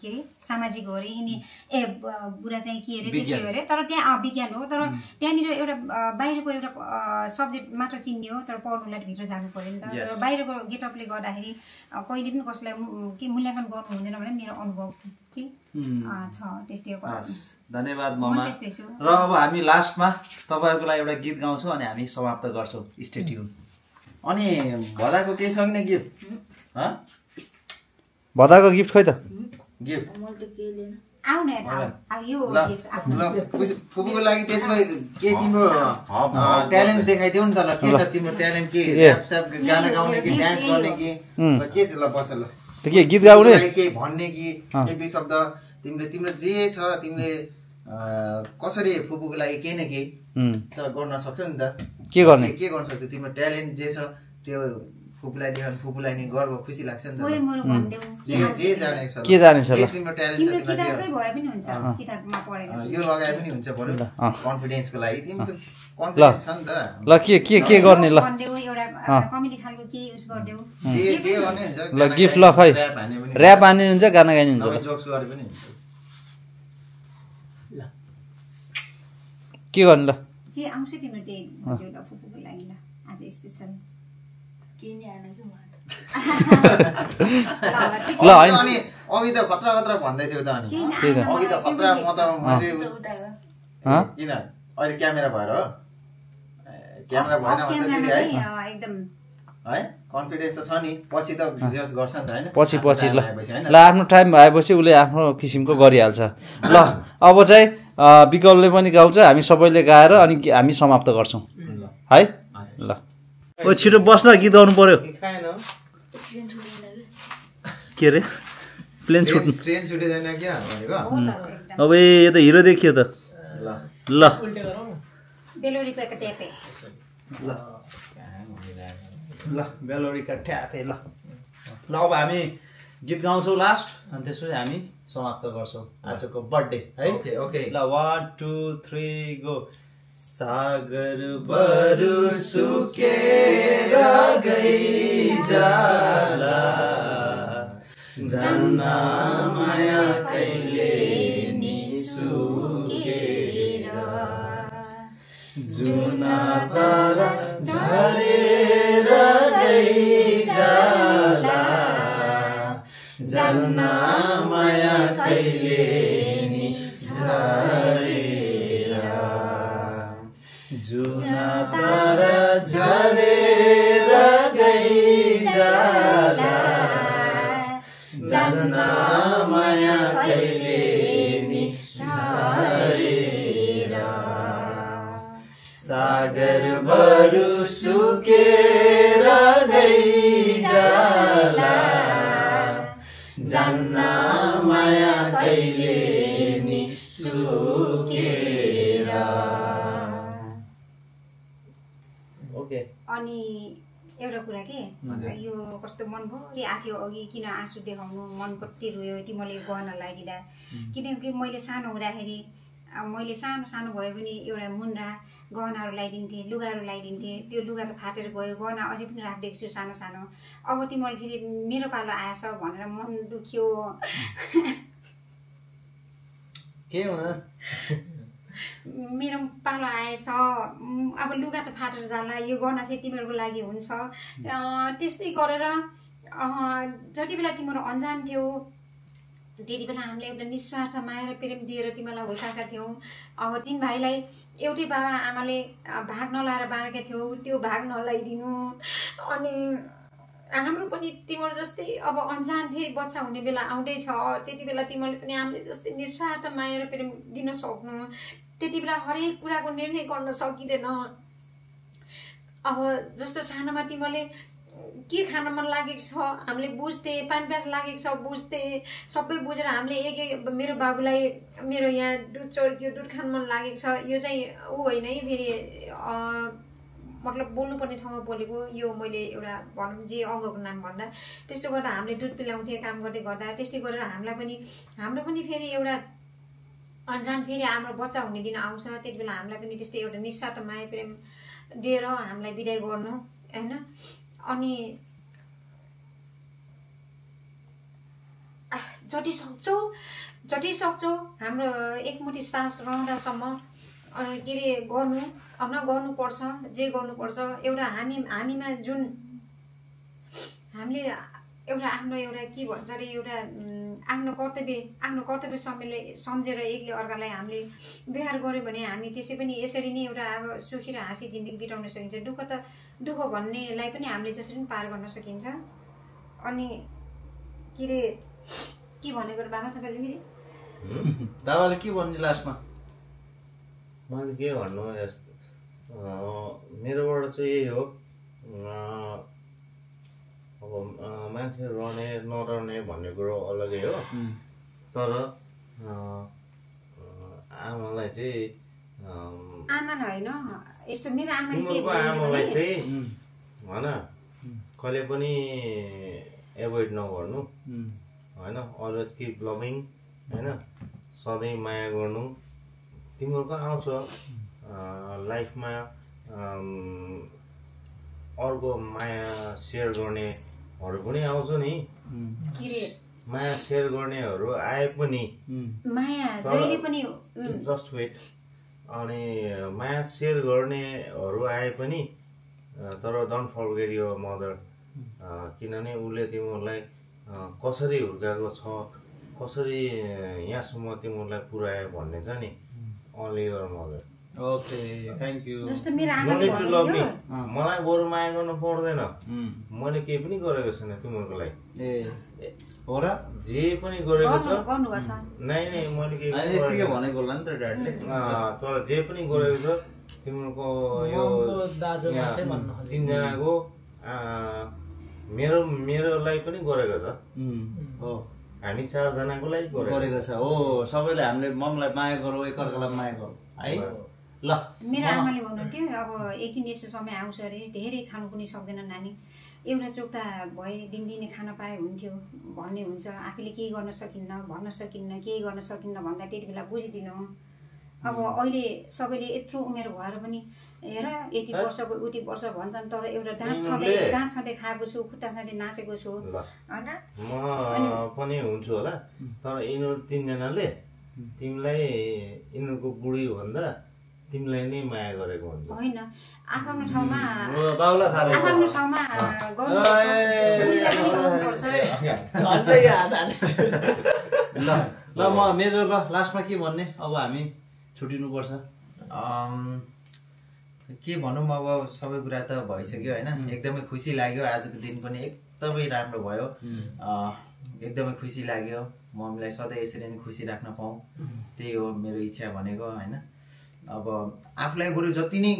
S1: के अरे सामाजिक हो अरे यिनी ए बुढा चाहिँ के अरे त्यस्तै हो अरे। तर त्यहाँ विज्ञान हो। तर त्यहाँनिर एउटा बाहिरको एउटा सब्जेक्ट मात्र चिन्ने हो तर पढ्नुलाई भित्र जानु पऱ्यो नि त। बाहिरको गेटअपले गर्दाखेरि कहिले पनि कसैलाई के मूल्याङ्कन गर्नु हुँदैन भने मेरो अनुभव। के?
S2: धन्यवाद ममा। र अब हामी लास्टमा तपाईँहरूको लागि एउटा गीत गाउँछौँ अनि हामी समाप्त गर्छौँ। स्टेट्युन
S4: अनि भदाको केही छ कि नै गिफ्ट हँ?
S6: भदाको गिफ्ट खोइ त।
S4: गिफ्ट। फुपूको लागि त्यसमा के तिम्रो ट्यालेन्ट देखाइदेऊ नि त ल। के छ तिम्रो ट्यालेन्ट? के गाना गाउने कि डान्स गर्ने कि? के छ ल बस ल।
S6: के गीत गाउने?
S4: केही भन्ने कि। एक दुई शब्द तिमीले तिम्रो जे छ तिमीले कसरी फुपूको लागि केही न केही त गर्न सक्छौ नि त।
S6: के गर्ने?
S4: के गर्न सक्छ? तिम्रो ट्यालेन्ट जे छ त्यो फुपूलाई देखाउनु फुपूलाई नि गर्व खुसी लाग्छ नि त जे जे जाने छ।
S6: के
S4: तिम्रो ट्यालेन्ट छ यो लगाए पनि हुन्छ
S6: अँ।
S4: कन्फिडेन्सको लागि। तिमी त त
S6: ल के के के गर्ने? ल। ल गिफ्ट ल खै।
S4: ऱ्याप
S6: हान्ने हुन्छ। गाना गाइने हुन्छ। ल
S4: जोक्स गरे पनि हुन्छ।
S6: के गर्ने ल?
S1: ल। ल
S6: ल होइन।
S4: अनि अघि त खतरा खतरा भन्दै थियो त अनि।
S6: त्यही त।
S4: अघि त खतरा म त मैले? किन? अहिले क्यामेरा भएर हो। क्यामेरा भएन भने त फेरि है
S1: एकदम।
S4: है? कन्फिडेन्स त छ नि। पछि त जस गर्छ नि त होइन?
S2: पछि ल? ल आफ्नो टाइम भएपछि उसले आफ्नो किसिमको गरिहाल्छ। ल अब चाहिँ अ, विकल्पले पनि गाउँछ हामी सबैले गाएर अनि कि- हामी समाप्त गर्छौँ। है। ल। ओ छिटो बस्न गीत गाउनु पर्यो।
S6: कि
S2: के अरे? प्लेन छुट्नु।
S4: ट्रेन क्या भनेको?
S2: अब ए यो त हिरो देखियो त।
S4: ल।
S2: ल। ल? ल। बेलोरीका ठ्यापे ल। ल अब हामी गीत गाउँछौँ लास्ट अनि त्यसपछि हामी समाप्त गर्छौँ आजको बर्थडे है?
S4: Okay okay.
S2: ल वान टू थ्री गो सागर बरु सुकेर गइजाला जन्ना माया कहिले जुना पर झरेर गइजाला जन्ना माया कहिले नि झरेर। जुना पर बरु सुकेर गइजाला जन्ना माया कहिले नि सुकेर। ओके।
S1: अनि एउटा कुरा के? यो कस्तो मनभरि आँट्यो अघि किन आँसु देखाउनु मन कति रोयो तिमीले गहना लगाइदिँदा किनकि मैले सानो हुँदाखेरि मैले सानो सानो भए पनि एउटा मुन्द्रा गहनाहरू लगाइदिन्थेँ लुगाहरू लगाइदिन्थेँ त्यो लुगा त फाटेर गयो गहना अझै पनि राखिदिएको छु सानो सानो। अब तिमीले फेरि मेरो पालो आएछ भनेर मन दुख्यो।
S8: के
S1: मेरो पालो आएछ। अब लुगा त फाटेर जाला यो गहना फेरि तिमीहरूको लागि हुन्छ। त्यस्तै गरेर जति बेला तिमीहरू अन्जान थियौ त्यति बेला हामीले एउटा निस्वार्थ माया र प्रेम दिएर तिमीलाई हुर्काएका थियौँ। अब तिन भाइलाई एउटै बाबा आमाले भाग नलाएर बाँडेका थियौ। त्यो भाग नलाइदिनु। अनि हाम्रो पनि तिमीहरू जस्तै अब अन्जान फेरि बच्चा हुने बेला आउँदैछ त्यति बेला तिमीहरूले पनि हामीले जस्तै निस्वार्थ माया र प्रेम दिन सक्नु। त्यति बेला हरेक कुराको निर्णय गर्न सकिँदैन। अब जस्तो सानोमा तिमीले के खान मन लागेको छ? हामीले बुझ्थे पानी प्यास लागेको छ बुझ्थे। सबै बुझेर हामीले एक एक मेरो बाबुलाई मेरो यहाँ दुध चर्कियो दुध खान मन लागेको छ। यो चाहिँ ऊ होइन है फेरि मतलब बोल्नुपर्ने ठाउँमा बोलेको। यो मैले एउटा भनौँ जे अङ्गको नाम भन्दा। त्यस्तो गर्दा हामीले दुध पिलाउँथे काम गर्दै गर्दा। त्यस्तै गरेर हामीलाई पनि हाम्रो पनि फेरि एउटा अन्जान फेरि हाम्रो बच्चा हुने दिन आउँछ। त्यति बेला हामीलाई पनि त्यस्तै एउटा निस्वार्थ माया प्रेम दिएर हामीलाई विदाय गर्नु होइन? अनि जति सक्छौ जति सक्छौ हाम्रो एकमुठी सास रहँदासम्म के अरे गर्नु न गर्नुपर्छ जे गर्नुपर्छ। एउटा हामी हामीमा जुन हामीले एउटा आफ्नो एउटा के भन्छ अरे एउटा आफ्नो कर्तव्य आफ्नो कर्तव्य समयले सम्झेर एकले अर्कालाई हामीले व्यवहार गऱ्यो भने हामी त्यसै पनि यसरी नै एउटा अब सुखी र हाँसी जिन्दगी बिताउन सकिन्छ। दुःख त दुःख भन्नेलाई पनि हामीले जसरी पनि पार गर्न सकिन्छ। अनि के अरे के भनेको रे बाबा तपाईँले फेरि? [laughs]
S8: बाबाले के भन्ने लास्टमा?
S3: मैले के भन्नु यस्तो? अँ, मेरोबाट चाहिँ यही हो। अँ, अब मान्छे रहने नरहने भन्ने कुरो अलगै हो। तर आमालाई चाहिँ
S1: आमा होइन यस्तो मेरो
S3: आमालाई चाहिँ होइन कहिले पनि एभोइड नगर्नु। होइन अलवेज किप लभिङ होइन सधैँ माया गर्नु। तिमीहरूको आउँछ लाइफमा अर्को माया सेयर गर्नेहरू पनि आउँछ नि। माया सेयर गर्नेहरू आए पनि। Just wait. अनि माया सेयर गर्नेहरू आए पनि तर डोन्ट फर्गेट यो मदर। किनभने उसले तिमीहरूलाई कसरी हुर्काएको छ कसरी यहाँसम्म तिमीहरूलाई पुऱ्यायो भन्ने छ नि। Only your mother
S2: okay thank you
S1: जस्तो मेरो
S3: मलाई बरु माया गर्नु पर्दैन। मैले केही पनि गरेको छैन तिमीहरूको लागि।
S2: ए। हो र?
S3: जे पनि गरेको छ। नै नै मैले केही
S2: भनेको होला नि त ड्याडले।
S3: तर जे पनि गरेको छ तिमीहरूको यो। तिनजनाको अँ, मेरो मेरो लागि पनि गरेको छ।
S2: हो।
S3: हामी चारजनाको लागि गरेको
S2: गरेको छ। हो सबैले हामीले ममलाई माया गरौँ एकअर्कालाई माया गरौँ। है? ल।
S1: मेरो आमाले भन्नुहुन्थ्यो अब एक दिन यस्तो समय आउँछ अरे धेरै खानु पनि सक्दैन नानी। एउटा चोक्ता भए दिनदिनै खान पाए हुन्थ्यो भन्ने हुन्छ। आफूले केही गर्न सकिन्न भन्न सकिन्न केही गर्न सकिन्न भन्दा त्यति बेला बुझिदिनु। अब अहिले सबैले यत्रो उमेर भएर पनि हेर यति वर्षको उति वर्ष भन्छन् तर एउटा दाँत छँदै दाँत छँदै खाएको छु खुट्टा छँदै नाचेको छु।
S3: ल।
S1: होइन?
S3: म पनि हुन्छु होला। तर यिनीहरू तिनजनाले तिमीलाई यिनीहरूको बुढी भन्दा तिमीलाई नै माया गरेको हुन्छ।
S1: होइन आफ्नो ठाउँमा। आफ्नो ठाउँमा।
S2: ल ल म मेजर ल लास्टमा के भन्ने? अब हामी छुट्टिनुपर्छ
S4: के भनौँ अब सबै कुरा त भइसक्यो होइन। एकदमै खुसी लाग्यो आजको दिन पनि एकदमै राम्रो भयो। अ, एकदमै खुसी लाग्यो। मम्मीलाई सधैँ यसरी नै खुसी राख्न पाऊँ। त्यही हो मेरो इच्छा भनेको होइन। अब आफूलाई बरु जति नै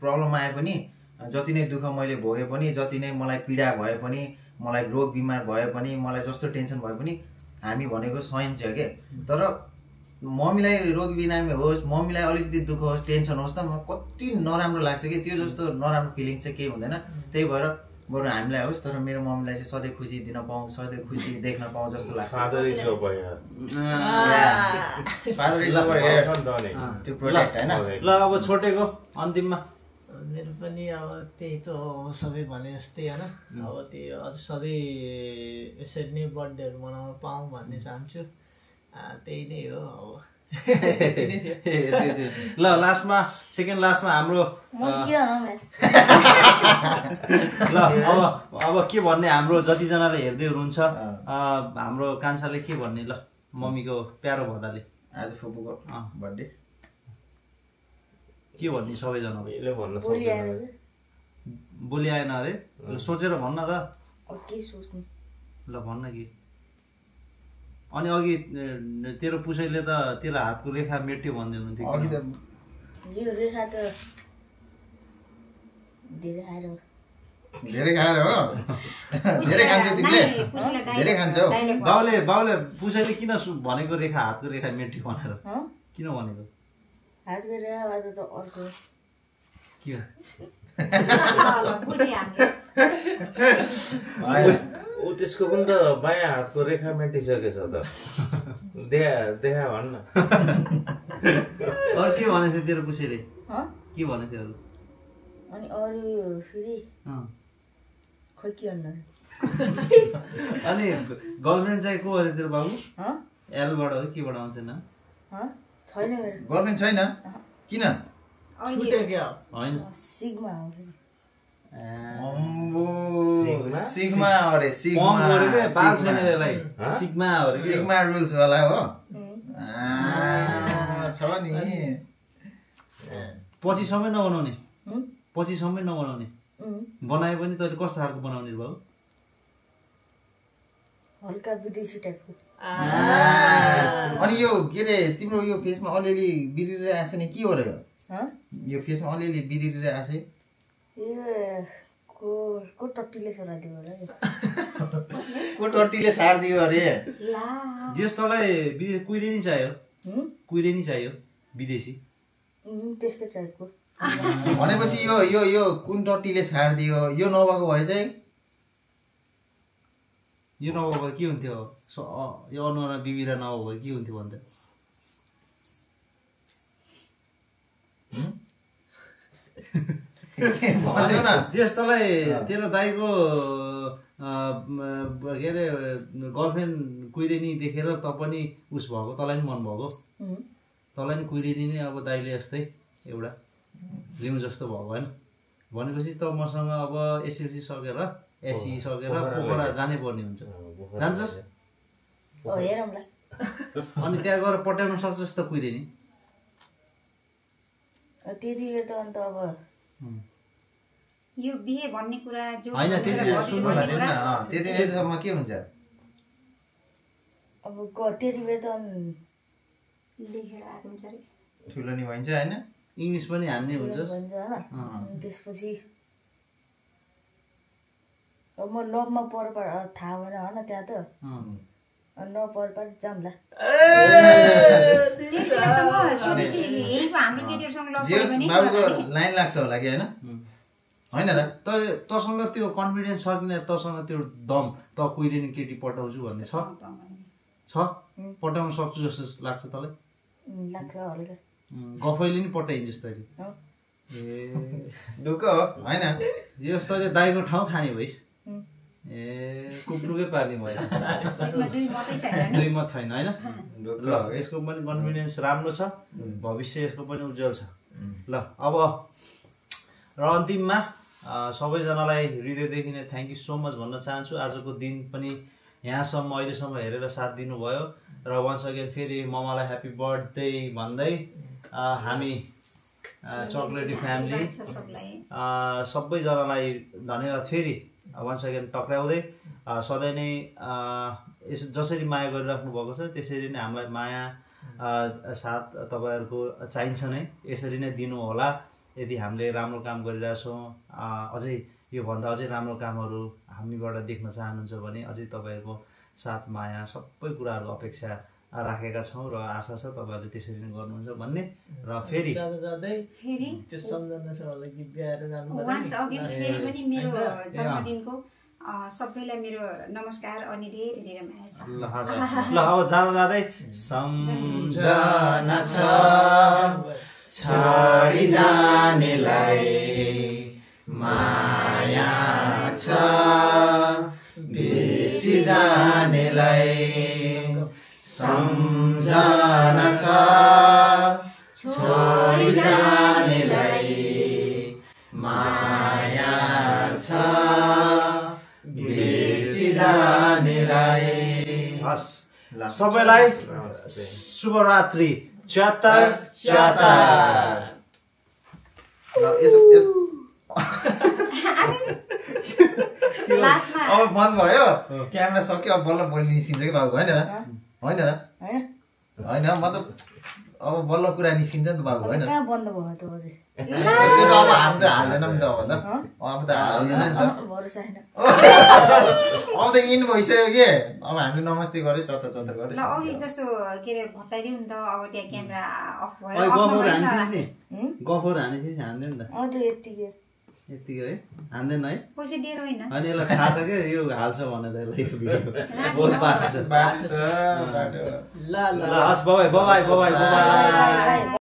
S4: प्रब्लम आए पनि जति नै दुःख मैले भोगे पनि जति नै मलाई पीडा भए पनि मलाई रोग बिमार भए पनि मलाई जस्तो टेन्सन भए पनि हामी भनेको सहिन्छ के? तर मम्मीलाई रोग बिरामी होस् मम्मीलाई अलिकति दुःख होस् टेन्सन होस् त म कति नराम्रो लाग्छ कि? त्यो जस्तो नराम्रो फिलिङ चाहिँ केही हुँदैन। त्यही भएर बरु हामीलाई होस् तर मेरो मम्मीलाई चाहिँ सधैँ खुसी दिन पाऊँ सधैँ खुसी देख्न पाऊँ जस्तो लाग्छ। to protect होइन
S2: ल अब छोटेको अन्तिममा।
S5: मेरो पनि अब त्यही त हो सबै भने जस्तै होइन। अब त्यो अझ सधैँ यसरी नै बर्थडेहरू मनाउन पाऊँ भन्ने चाहन्छु। आ, त्यही नै हो अब। [laughs] [laughs]
S2: ल लास्टमा सेकेन्ड लास्टमा हाम्रो [laughs] ल अब अब के भन्ने हाम्रो जतिजनाले हेर्दै हुनुहुन्छ अ, हाम्रो कान्छाले के भन्ने? ल मम्मीको प्यारो भदाले।
S4: आज फुपूको
S2: अँ।
S4: बर्थडे।
S2: के भन्ने सबैजना बोली आएन अरे। सोचेर भन्न त।
S6: के सोच्ने।
S2: ल भन्न कि? अनि अघि तेरो पुसैले त तेरो हातको रेखा मेट्यो भन्दै हुनुहुन्थ्यो
S4: अघि
S2: किन?
S4: त
S6: यो रेखा त धेरै आएर
S4: धेरै खाएर हो? [laughs] धेरै खान्छौ तिमीले? धेरै खान्छौ
S2: बाउले बाउले पुसैले किन भनेको रेखा हातको रेखा मेट्यो भनेर?
S6: हँ?
S2: किन भनेको?
S6: हातको रेखा आज त अर्को।
S2: के
S3: ऊ त्यसको पनि त बायाँ हातको रेखा मेटिसकेछ त। देखा देखा भन्न
S2: अरू के भनेको थियो तेरो पुसैले
S6: हँ?
S2: के भनेको थियो अरू?
S6: अनि अरू फेरि?
S2: अँ।
S6: खोइ के भन्नु?
S2: अनि गर्लफ्रेन्ड चाहिँ को अरे तेरो बाबु?
S6: हँ?
S2: एलबाट हो केबाट आउँछ न?
S6: हँ? छैन
S4: गर्लफ्रेन्ड छैन? किन?
S5: छुट्यो क्या
S2: होइन।
S6: सिग्मा हो
S3: सिग्मा?
S4: अरे सिग्मा। सिग्मा।
S2: सिग्मा
S4: रुल्स वाला हो। छ नि।
S2: पछिसम्मै नबनाउने। पछिसम्मै नबनाउने। बनायो भने तैँले कस्तो खालको बनाउने बाबु?
S6: हल्का विदेशी टाइपको
S4: अनि यो के अरे तिम्रो यो फेसमा अलिअलि बिरिरहेको छ नि के हो र यो?
S6: हँ?
S4: यो फेसमा अलिअलि बिरिरहेको छ
S6: को को टट्टीले सोरादियो यो
S4: को टट्टीले सारिदियो अरे?
S2: जेस तँलाई विदेश कुहिरे नि चाहियो। कुहिरे नि चाहियो विदेशी।
S6: त्यस्तै टाइपको।
S4: भनेपछि यो यो यो कुन टट्टीले सारिदियो? यो नभएको भए चाहिँ?
S2: यो नभएको भए के हुन्थ्यो? यो अनुहारमा बिबिरा नभएको भए के हुन्थ्यो भन्दा [laughs] जेस तँलाई तेरो दाईको के अरे गर्लफ्रेन्ड कुहिरेनी देखेर त पनि उस भएको तँलाई नि मन भएको। तँलाई नि कुहिरेनी नै अब दाईले यस्तै एउटा। लिउँ जस्तो भएको होइन? भनेपछि त मसँग अब एसएलसी सकेर एसई सकेर पोखरा जानै पर्ने हुन्छ। जान्छस्? अनि त्यहाँ गएर पट्याउन सक्छस् त कुहिरेनी
S6: त्यति बेर त अन्त अब
S1: यो बिहे भन्ने कुरा जो
S2: होइन, त्यति बेला
S4: बेलासम्म के हुन्छ?
S6: अब त्यति बेर त अनि
S1: लेखेर आएको हुन्छ अरे।
S4: ठुलो नि भइन्छ होइन?
S2: इङ्ग्लिस पनि हान्ने हुन्छ।
S6: भन्छ होइन? त्यसपछि अब म लभमा पर पर थाहा भएन होइन त्यहाँ त। नपर पर जाम्ला
S4: लाइन लाग्छ होला कि होइन? होइन र?
S2: तर तँसँग त्यो कन्फिडेन्स छ किन तँसँग त्यो दम त कुहिरे नि केटी पठाउँछु भन्ने छ? छ? पठाउन सक्छु जस्तो लाग्छ तँलाई?
S6: लाग्छ हल्का।
S2: गफैले नि पठाइन्छ तैँले। ए। [laughs]
S4: ढुक्क हो होइन?
S2: यस तैँले दाइको ठाउँ खाने भइस्। ए कुप्रुकै पार्ने
S1: यसमा दुई
S2: मत छैन होइन? ल यसको पनि कन्फिडेन्स राम्रो छ। भविष्य यसको पनि उज्जवल छ। ल अब र अन्तिममा सबैजनालाई हृदयदेखि नै थ्याङ्क यू सो मच भन्न चाहन्छु। आजको दिन पनि यहाँसम्म अहिलेसम्म हेरेर साथ दिनुभयो। र वान्स अगेन फेरि ममालाई ह्याप्पी बर्थडे भन्दै हामी चक्लेटी फ्यामिली सबैजनालाई धन्यवाद। फेरि वान्स अगेन टक्राउँदै सधैँ नै यस जसरी माया गरिराख्नु भएको छ त्यसरी नै हामीलाई माया साथ तपाईँहरूको चाहिन्छ नै यसरी नै दिनुहोला यदि हामीले राम्रो काम गरिरहेछौँ अझै योभन्दा अझै राम्रो कामहरू हामीबाट देख्न चाहनुहुन्छ भने अझै तपाईँहरूको साथ माया सबै कुराहरूको अपेक्षा राखेका छौँ र आशा छ तपाईँहरूले त्यसरी नै गर्नुहुन्छ भन्ने र फेरि
S5: जाँदा जाँदै
S1: फेरि
S5: त्यो सम्झना सरहरूलाई गीत गाएर जानु
S1: वान्स अगेन फेरि पनि मेरो? जन्मदिनको सबैलाई मेरो नमस्कार अनि धेरै धेरै माया छ।
S2: ल अब जाँदा जाँदै सम्झना छ
S4: छाडी जानेलाई माया छ बिर्सी जानेलाई सम्झना छ छोडी जानेलाई माया छ। बिर्सी जानेलाई
S2: हस् सबैलाई शुभरात्रि। च्यातर च्यातर।
S4: अब बन्द भयो। क्यामेरा सक्यो अब बल्ल बोल्न निस्किन्छ कि बाबु? होइन र? होइन र?
S6: होइन
S4: मतलब अब बल्ल कुरा निस्किन्छ नि त बाबु होइन?
S6: अन्त कहाँ बन्द भयो त अझै? [laughs]
S4: त्यो त अब हामी त हाल्दैनौँ नि त अब त। अब त हाल्दैन नि त। [laughs] अब त इन भइसक्यो कि? अब हामीले नमस्ते गऱ्यो चत्ता चत्ता
S1: ल
S4: गऱ्यो
S1: अघि जस्तो के अरे भत्ताइदियो नि त अब त्यहाँ क्यामेरा अफ भयो।
S2: गफहरू हान्थिस् नि? गफहरू हानेथिस् हान्दैन त।
S6: यत्तिकै
S2: है। हान्दैन है। अनि यसलाई थाहा छ क्या यो हाल्छ भनेर यसलाई बहुत बाटो छ।
S5: ल
S2: ल हस् bye bye bye bye bye bye bye bye.
S1: Bye, bye.